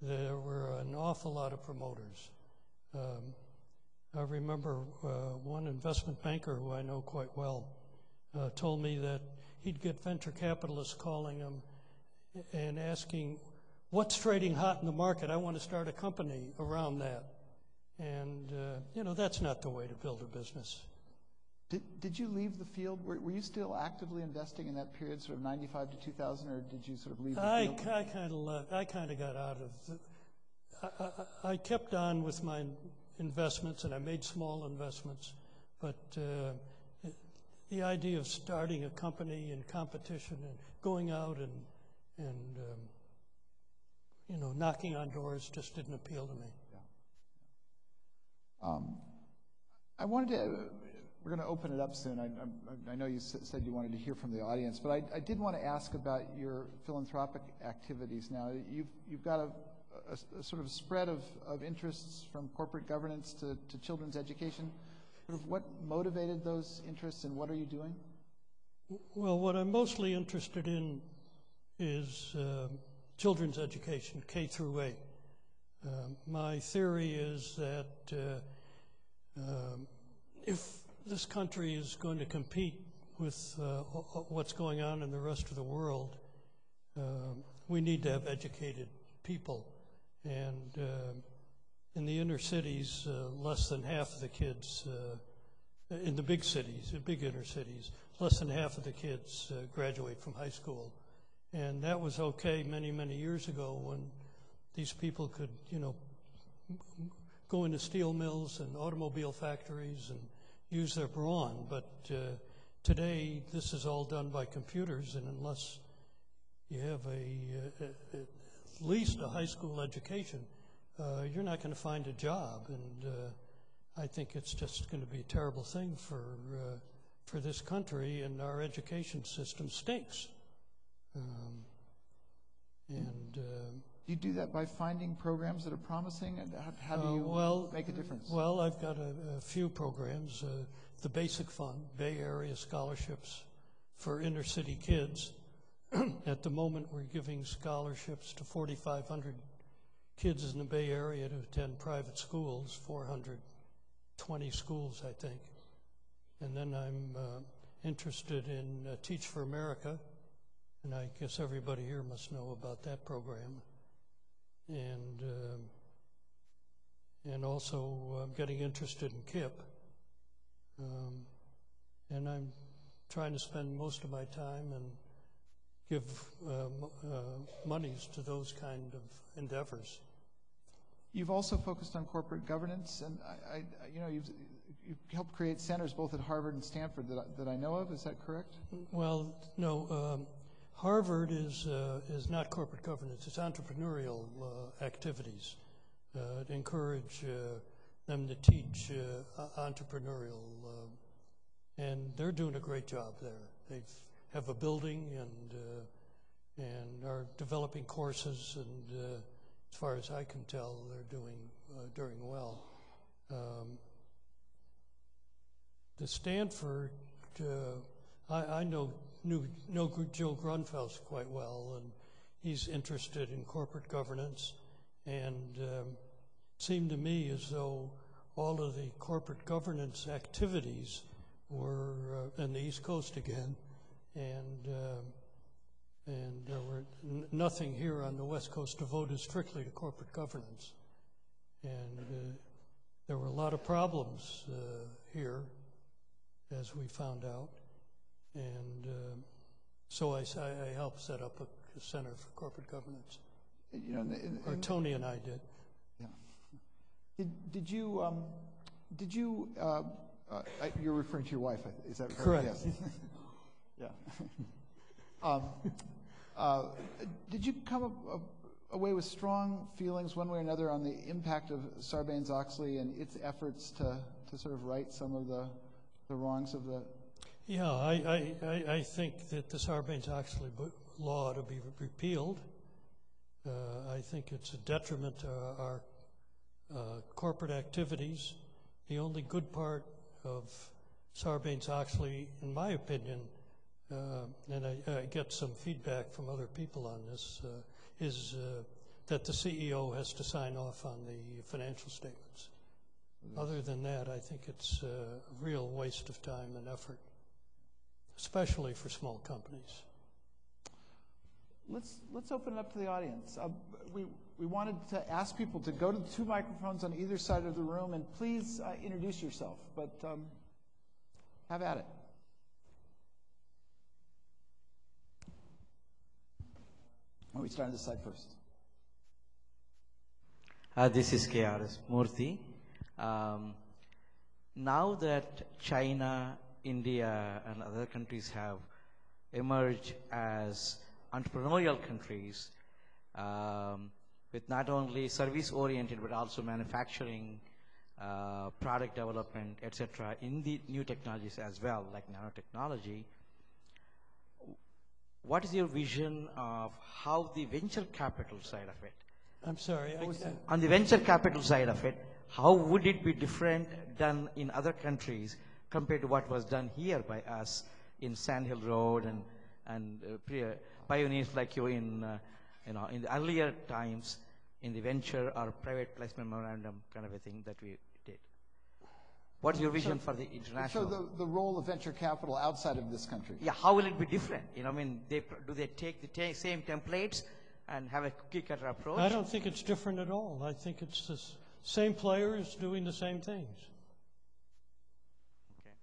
there were an awful lot of promoters. I remember uh, one investment banker who I know quite well uh, told me that he'd get venture capitalists calling him and asking, "What's trading hot in the market? I want to start a company around that." And uh, you know, that's not the way to build a business. Did, did you leave the field? Were, were you still actively investing in that period, sort of 95 to 2000, or did you sort of leave the I, field? I kind of left. I kind of got out of. The, I, I, I kept on with my investments, and I made small investments, but uh, the idea of starting a company in competition and going out and and um, you know knocking on doors just didn't appeal to me. Um, I wanted to, we're going to open it up soon. I, I, I know you said you wanted to hear from the audience, but I, I did want to ask about your philanthropic activities now. You've, you've got a, a- sort of spread of, interests from corporate governance to, children's education. What motivated those interests and what are you doing? Well, what I'm mostly interested in is uh, children's education, K through 8. Um, my theory is that uh, if this country is going to compete with uh, what's going on in the rest of the world, we need to have educated people. And uh, in the inner cities, uh, less than half of the kids, uh, in the big cities, the big inner cities, less than half of the kids graduate from high school. And that was okay many, many years ago when these people could, you know, go into steel mills and automobile factories and use their brawn. But today, this is all done by computers, and unless you have a, least a high school education, uh, you're not going to find a job. And uh, I think it's just going to be a terrible thing for uh, for this country, and our education system stinks. Um, and uh, Do you do that by finding programs that are promising? And how, do you make a difference? Well, I've got a, a few programs. Uh, the Basic Fund, Bay Area scholarships for inner city kids. At the moment, we're giving scholarships to 4,500 kids in the Bay Area to attend private schools, 420 schools, I think. And then I'm uh, interested in uh, Teach for America, and I guess everybody here must know about that program. And um and also I'm getting interested in KIPP. Um, and I'm trying to spend most of my time and give uh, uh, monies to those kind of endeavors. You've also focused on corporate governance, and I, I, you know, you've, you've helped create centers both at Harvard and Stanford that I, that I know of. Is that correct? Well, no, um, Harvard is uh, is not corporate governance; it's entrepreneurial uh, activities uh, to encourage uh, them to teach uh, entrepreneurial. Uh, and they're doing a great job there. They have a building and uh, and are developing courses, and uh, as far as I can tell, they're doing uh, doing well. Um, the Stanford, I, I know knew know Joe Grundfest quite well, and he's interested in corporate governance, and um, seemed to me as though all of the corporate governance activities were uh, in the East Coast again, and um and there were n- nothing here on the West Coast devoted strictly to corporate governance, and uh, there were a lot of problems uh, here, as we found out, and um so I helped set up a, center for corporate governance, You know, or Toni and I did. Yeah. Did, did you, um, did you, uh, uh, you're referring to your wife, is that correct? Correct. Yes. Yeah. Um, uh, Did you come away with strong feelings, one way or another, on the impact of Sarbanes-Oxley and its efforts to, sort of right some of the, the wrongs of the, Yeah, I, think that the Sarbanes-Oxley law ought to be repealed. Uh, I think it's a detriment to our uh, corporate activities. The only good part of Sarbanes-Oxley, in my opinion, and I, I get some feedback from other people on this, uh, is uh, that the CEO has to sign off on the financial statements. Other than that, I think it's a real waste of time and effort, especially for small companies. Let's, let's open it up to the audience. Uh, We, we wanted to ask people to go to the two microphones on either side of the room, and please uh, introduce yourself, but um, have at it. We start on this side first? Uh, this is KRS Murthy. Um, now that China, India, and other countries have emerged as entrepreneurial countries um, with not only service oriented but also manufacturing, uh, product development, etc., in the new technologies as well, like nanotechnology, what is your vision of how the venture capital side of it I'm sorry, I, on the venture capital side of it, how would it be different done in other countries compared to what was done here by us in Sand Hill Road and and uh, pioneers like you in uh, you know in the earlier times in the venture or private placement memorandum kind of a thing that we. What's your vision for the international? So international? the, the role of venture capital outside of this country. yeah, how will it be different? You know, I mean, they do they take the ta- same templates and have a cookie cutter approach? I don't think it's different at all. I think it's the same players doing the same things. Okay.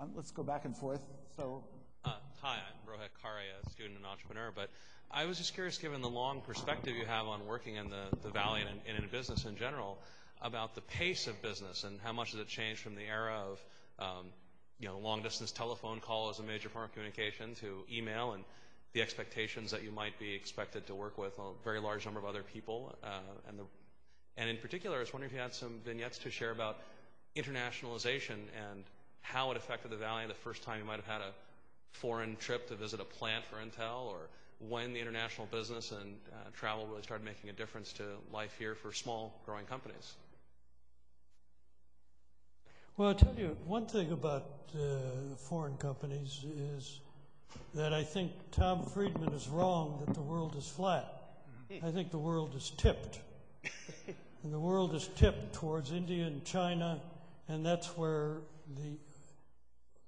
Um, Let's go back and forth. So Uh, hi, I'm Rohit Khare, a student and entrepreneur. But I was just curious, given the long perspective you have on working in the, the Valley and, in- and in business in general, about the pace of business and how much has it changed from the era of, um, you know, long distance telephone call as a major form of communication to email and the expectations that you might be expected to work with a very large number of other people. Uh, and, the, and in particular, I was wondering if you had some vignettes to share about internationalization and how it affected the Valley the first time you might have had a foreign trip to visit a plant for Intel, or when the international business and uh, travel really started making a difference to life here for small growing companies. Well, I'll tell you, one thing about uh, foreign companies is that I think Tom Friedman is wrong that the world is flat. I think the world is tipped. and the world is tipped towards India and China, and that's where the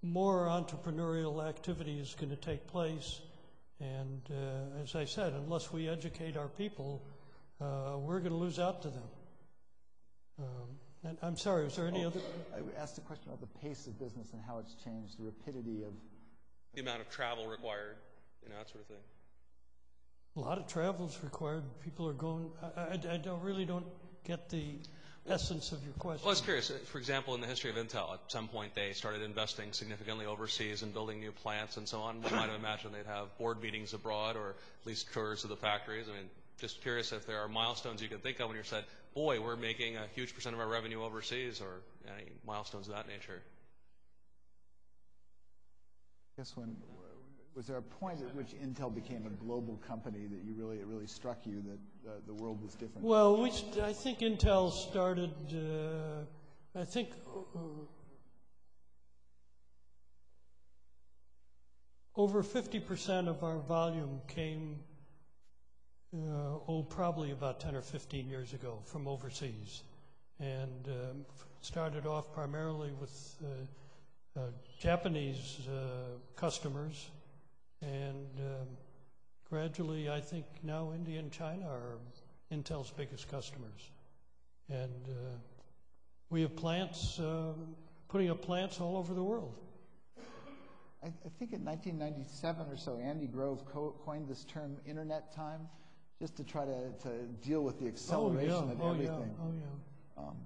more entrepreneurial activity is going to take place. And uh, as I said, unless we educate our people, uh, we're going to lose out to them. Um, and I'm sorry, was there any other? I asked a question about the pace of business and how it's changed, the rapidity of, The amount of travel required, you know, that sort of thing. A lot of travel is required. People are going. I, I, I don't really don't get the essence of your question. Well, I was curious. uh, For example, in the history of Intel, at some point they started investing significantly overseas and building new plants and so on. One might have imagined they'd have board meetings abroad or at least tours of the factories. I mean, just curious if there are milestones you can think of when you said, boy, we're making a huge percent of our revenue overseas or any milestones of that nature. guess when, was there a point at which Intel became a global company that you really, it really struck you that uh, the world was different? Well, we, I think Intel started, uh, I think, uh, over 50% of our volume came, uh, oh, probably about 10 or 15 years ago from overseas. And um, started off primarily with uh, uh, Japanese customers. And um, gradually, I think now India and China are Intel's biggest customers. And uh, we have plants, uh, putting up plants all over the world. I, I think in 1997 or so, Andy Grove co- coined this term internet time, just to try to, to deal with the acceleration oh, yeah. of oh, everything. Yeah. Oh, yeah. Um,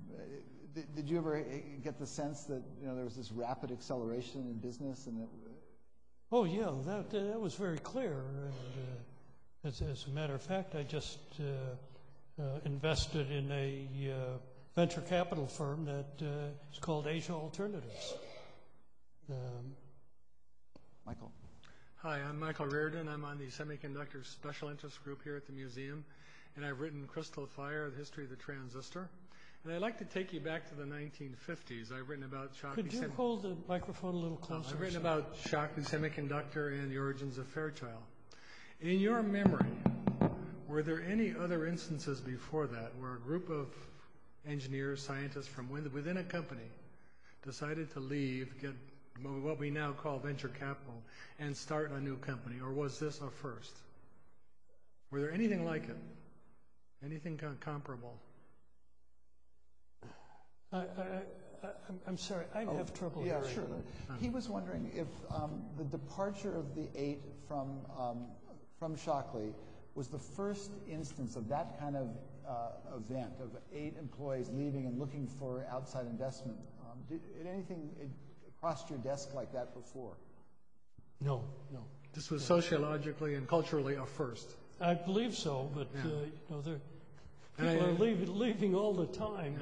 did, did you ever uh, get the sense that you know there was this rapid acceleration in business and that Oh, yeah, that, that was very clear. And uh, as, as a matter of fact, I just uh, uh, invested in a uh, venture capital firm that uh, is called Asia Alternatives. Um, Michael? Hi, I'm Michael Riordan. I'm on the Semiconductor Special Interest Group here at the museum, and I've written Crystal Fire, the history of the transistor. And I'd like to take you back to the 1950s. I've written about Shockley could you hold the microphone a little closer? I've written about Shockley Semiconductor and the origins of Fairchild. In your memory, were there any other instances before that where a group of engineers, scientists from within a company decided to leave, get what we now call venture capital, and start a new company? Or was this a first? Were there anything like it? Anything comparable? I, I, I, I'm- I'm sorry, I have trouble Oh, Yeah, hearing. sure. He was wondering if um, the departure of the eight from, um, from Shockley was the first instance of that kind of uh, event, of eight employees leaving and looking for outside investment. Um, Did did anything uh, crossed your desk like that before? No, no. This was sociologically and culturally a first. I believe so, but, people I- are leaving, leaving all the time.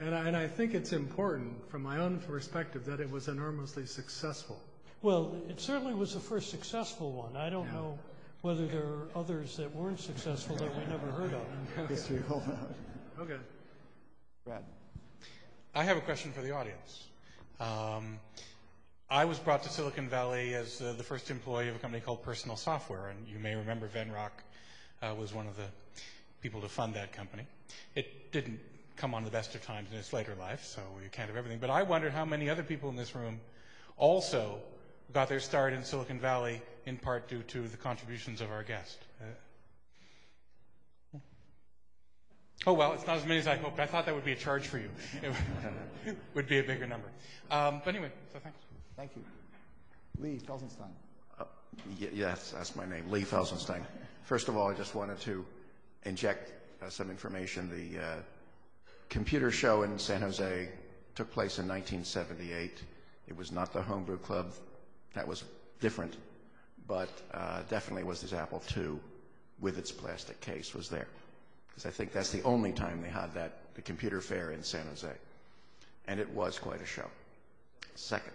and, I, and I think it's important, from my own perspective, that it was enormously successful. Well, it certainly was the first successful one. I don't know whether there are others that weren't successful that we never heard of. History will know. Okay. Brad? I have a question for the audience. Um, I was brought to Silicon Valley as uh, the first employee of a company called Personal Software, and you may remember Venrock uh, was one of the people to fund that company. It didn't come on the best of times in its later life, so you can't have everything. But I wondered how many other people in this room also got their start in Silicon Valley in part due to the contributions of our guest. Uh, Oh, well, it's not as many as I hoped. I thought that would be a charge for you. It would be a bigger number. Um, but anyway, so thanks. Thank you. Lee Felsenstein? Y- Yes, that's my name, Lee Felsenstein. First of all, I just wanted to inject uh, some information. The uh, computer show in San Jose took place in 1978. It was not the Homebrew Club. That was different, but uh, definitely was this Apple II with its plastic case was there. Because I think that's the only time they had that, the computer fair in San Jose. And it was quite a show. Second,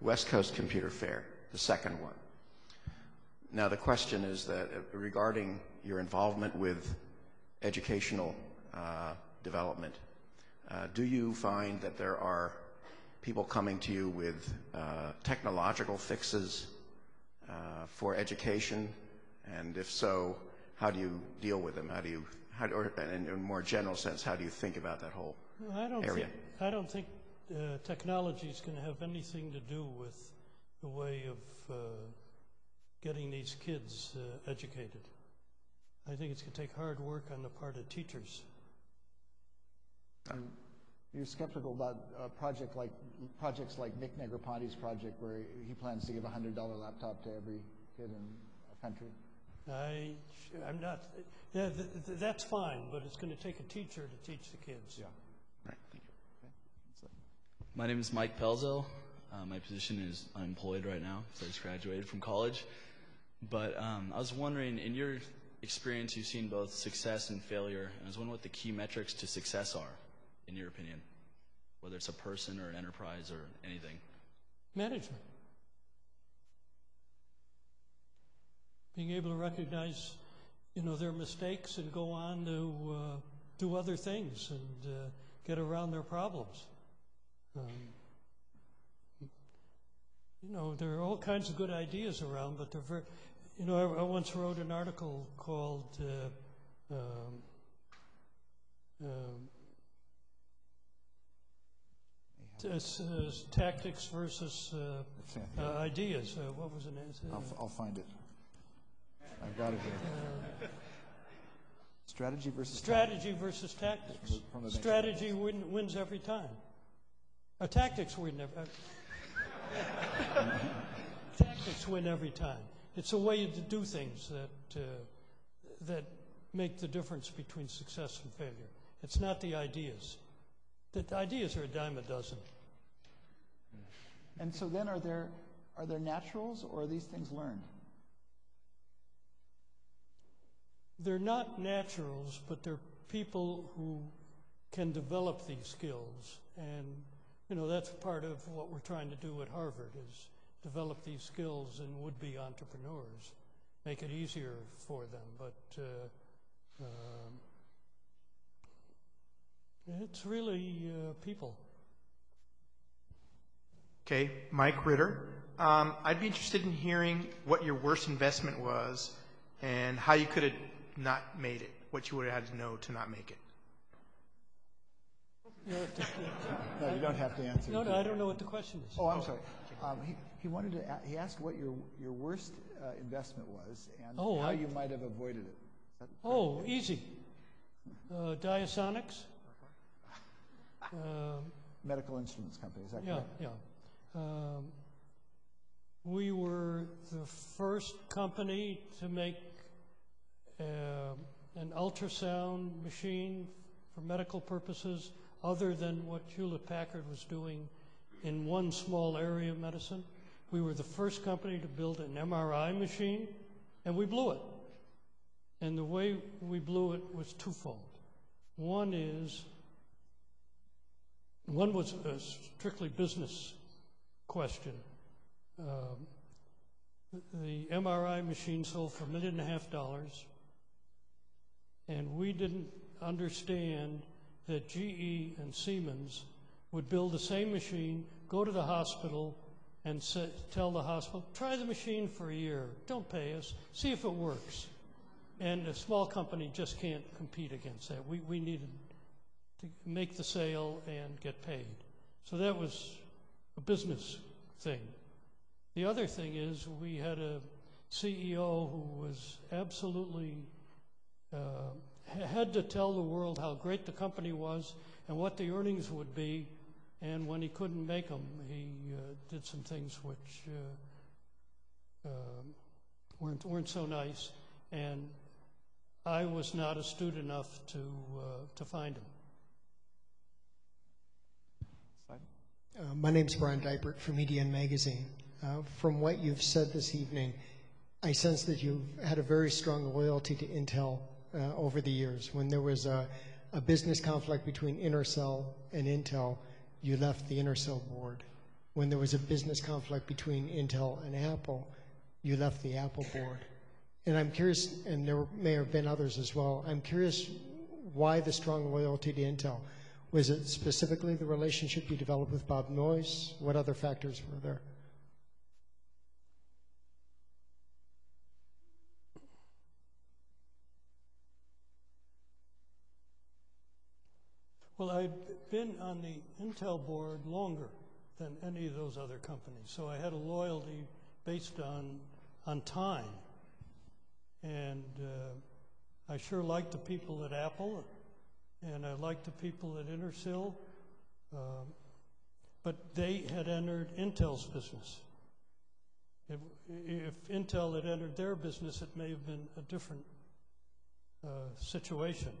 West Coast Computer Fair, the second one. Now, the question is that regarding your involvement with educational uh, development, uh, do you find that there are people coming to you with uh, technological fixes uh, for education? And if so, how do you deal with them? How do you, how, or in a more general sense, how do you think about that whole I don't area? think, I don't think uh, technology is going to have anything to do with the way of uh, getting these kids uh, educated. I think it's going to take hard work on the part of teachers. You're skeptical about a project like, projects like Nick Negroponte's project where he plans to give a $100 laptop to every kid in a country? I, I'm not, yeah, th- th- that's fine, but it's going to take a teacher to teach the kids. Yeah. Right, thank you. My name is Mike Pelzel. Uh, my position is unemployed right now, so I just graduated from college. But um, I was wondering, in your experience, you've seen both success and failure. And I was wondering what the key metrics to success are, in your opinion, whether it's a person or an enterprise or anything. Management. being able to recognize, you know, their mistakes and go on to uh, do other things and uh, get around their problems. Um, you know, there are all kinds of good ideas around, but they're very, you know, I, I once wrote an article called uh, um, um, uh, uh, Tactics versus uh, uh, ideas. Uh, what was it? Uh, I'll, I'll find it. I've got it here. Strategy versus Strategy versus tactics. From the- from the Strategy win, wins every time. Uh, tactics win every. tactics win every time. It's a way to do things that uh, that make the difference between success and failure. It's not the ideas. The ideas are a dime a dozen. And so then, are there are there naturals or are these things learned? They're not naturals, but they're people who can develop these skills. And, you know, that's part of what we're trying to do at Harvard is develop these skills in would-be entrepreneurs, make it easier for them. But uh, um, it's really uh, people. Okay, Mike Ritter. Um, I'd be interested in hearing what your worst investment was and how you could have not made it, what you would have had to know to not make it. You know, to- No, you don't have to answer. No, no, I don't know what the question is. Oh, I'm sorry. Um, he, he wanted to. He asked what your your worst uh, investment was and Oh, how you might have avoided it. Oh, easy. Uh, Diasonics. Um, Medical instruments company. Is that Yeah, correct? yeah. Um, we were the first company to make uh, an ultrasound machine for medical purposes other than what Hewlett Packard was doing in one small area of medicine. We were the first company to build an MRI machine, and we blew it. And the way we blew it was twofold. One is one was a strictly business question. Um, the MRI machine sold for a million and a half dollars, and we didn't understand that GE and Siemens would build the same machine, go to the hospital, and say, tell the hospital, try the machine for a year, don't pay us, see if it works. And a small company just can't compete against that. We, we needed to make the sale and get paid. So that was a business thing. The other thing is we had a CEO who was absolutely uh, had to tell the world how great the company was and what the earnings would be. And when he couldn't make them, he uh, did some things which uh, um, weren't weren't so nice. And I was not astute enough to uh, to find him. Uh, my name's Brian Dipert from EDN Magazine. Uh, from what you've said this evening, I sense that you've had a very strong loyalty to Intel uh, over the years. When there was a, a business conflict between Intersil and Intel, you left the Intersil board. When there was a business conflict between Intel and Apple, you left the Apple board. And I'm curious, and there may have been others as well, I'm curious why the strong loyalty to Intel. Was it specifically the relationship you developed with Bob Noyce? What other factors were there? Been on the Intel board longer than any of those other companies, so I had a loyalty based on on time. And uh, I sure liked the people at Apple, and I liked the people at Intersil, um, but they had entered Intel's business. If, if Intel had entered their business, it may have been a different uh, situation.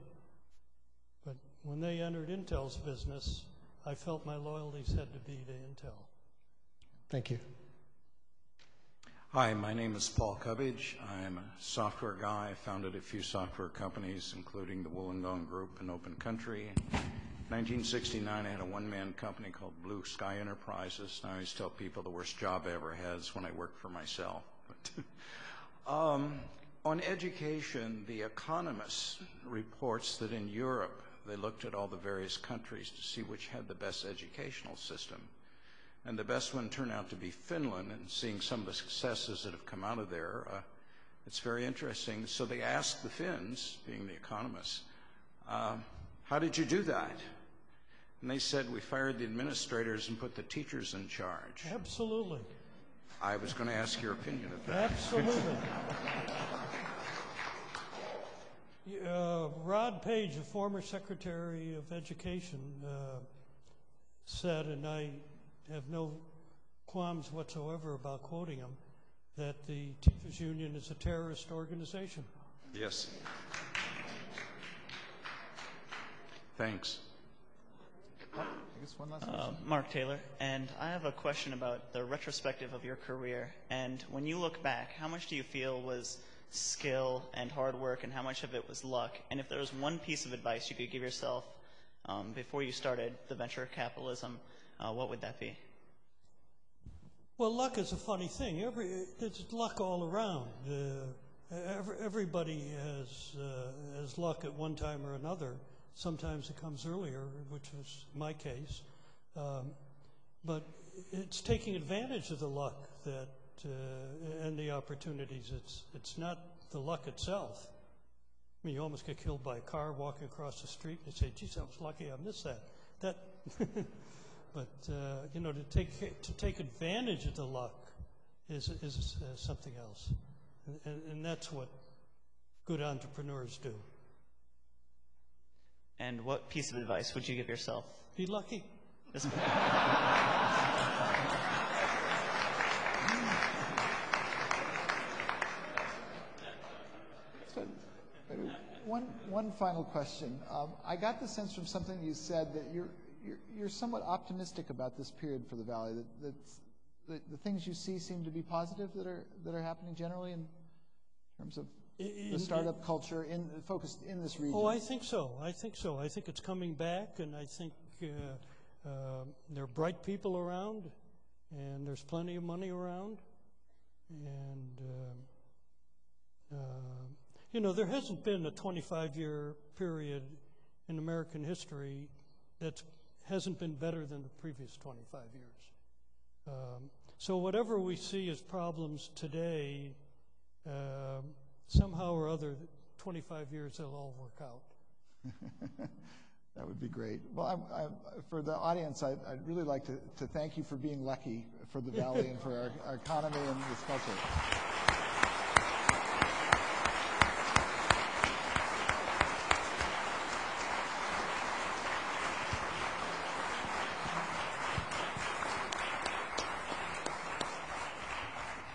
But when they entered Intel's business, I felt my loyalties had to be to Intel. Thank you. Hi, my name is Paul Cubbage. I'm a software guy. I founded a few software companies, including the Wollongong Group and Open Country. In 1969, I had a one-man company called Blue Sky Enterprises. And I always tell people the worst job I ever had is when I worked for myself. Um, on education, The Economist reports that in Europe, they looked at all the various countries to see which had the best educational system. And the best one turned out to be Finland, and seeing some of the successes that have come out of there, uh, it's very interesting. So they asked the Finns, being the economists, uh, how did you do that? And they said, we fired the administrators and put the teachers in charge. Absolutely. I was going to ask your opinion of that. Absolutely. Uh, Rod Paige, a former Secretary of Education, uh, said, and I have no qualms whatsoever about quoting him, that the teachers union is a terrorist organization. Yes. Thanks. I guess one last Uh. Mark Taylor, and I have a question about the retrospective of your career. And when you look back, how much do you feel was skill and hard work, and how much of it was luck? And if there was one piece of advice you could give yourself um, before you started the venture capitalism, uh, what would that be? Well, luck is a funny thing. Every there's luck all around. Uh, every, everybody has uh, has luck at one time or another. Sometimes it comes earlier, which was my case. Um, but it's taking advantage of the luck that and the opportunities. It's it's not the luck itself. I mean, you almost get killed by a car walking across the street, and you say, "Geez, I was lucky I missed that." That, but uh, you know, to take to take advantage of the luck is is uh, something else, and that's what good entrepreneurs do. And what piece of advice would you give yourself? Be lucky. This So, maybe one, one final question. Um, I got the sense from something you said that you're, you're, you're somewhat optimistic about this period for the Valley, that, the things you see seem to be positive that are, that are happening generally in terms of the startup culture in, focused in this region. Oh, I think so. I think so. I think it's coming back, and I think uh, uh, there are bright people around, and there's plenty of money around, and uh, uh, you know there hasn't been a 25-year period in American history that hasn't been better than the previous 25 years. Um, so whatever we see as problems today, um, somehow or other, 25 years they'll all work out. That would be great. Well, I'm, I'm, for the audience, I, I'd really like to, to thank you for being lucky for the Valley and for our, our economy and this culture.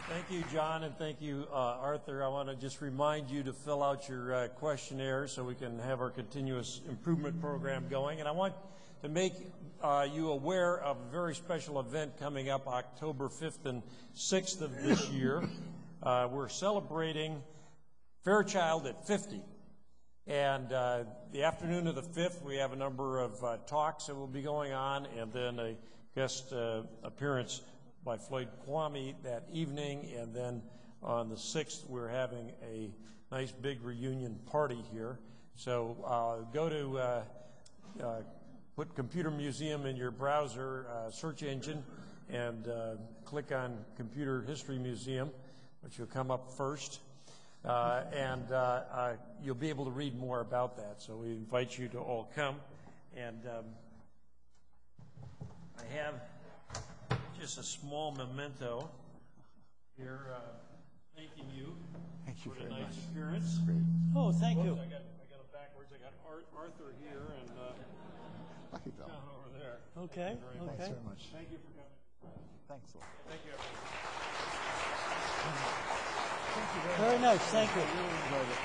Thank you, John, and thank you, uh, Arthur. I want to just remind you to fill out your uh, questionnaire so we can have our continuous improvement program going. And I want to make uh, you aware of a very special event coming up October 5th and 6th of this year. Uh, we're celebrating Fairchild at 50. And uh, the afternoon of the 5th, we have a number of uh, talks that will be going on, and then a guest appearance by Floyd Kvamme that evening. And then on the 6th, we're having a nice big reunion party here. So uh, go to uh, uh, put Computer Museum in your browser uh, search engine and uh, click on Computer History Museum, which will come up first. Uh, and you'll be able to read more about that. So we invite you to all come. And um, I have just a small memento here uh, thanking you, Thank you for very tonight's much. appearance. Great. Oh, thank Whoops, you. I got, I got it backwards. I got Ar- Arthur here and uh, Lucky Bill. John over there. Okay, Thank very much. okay. Thanks very much. Thank you for coming. Thanks a lot. Thank you, everyone. Very nice. Thank you. Really enjoyed it.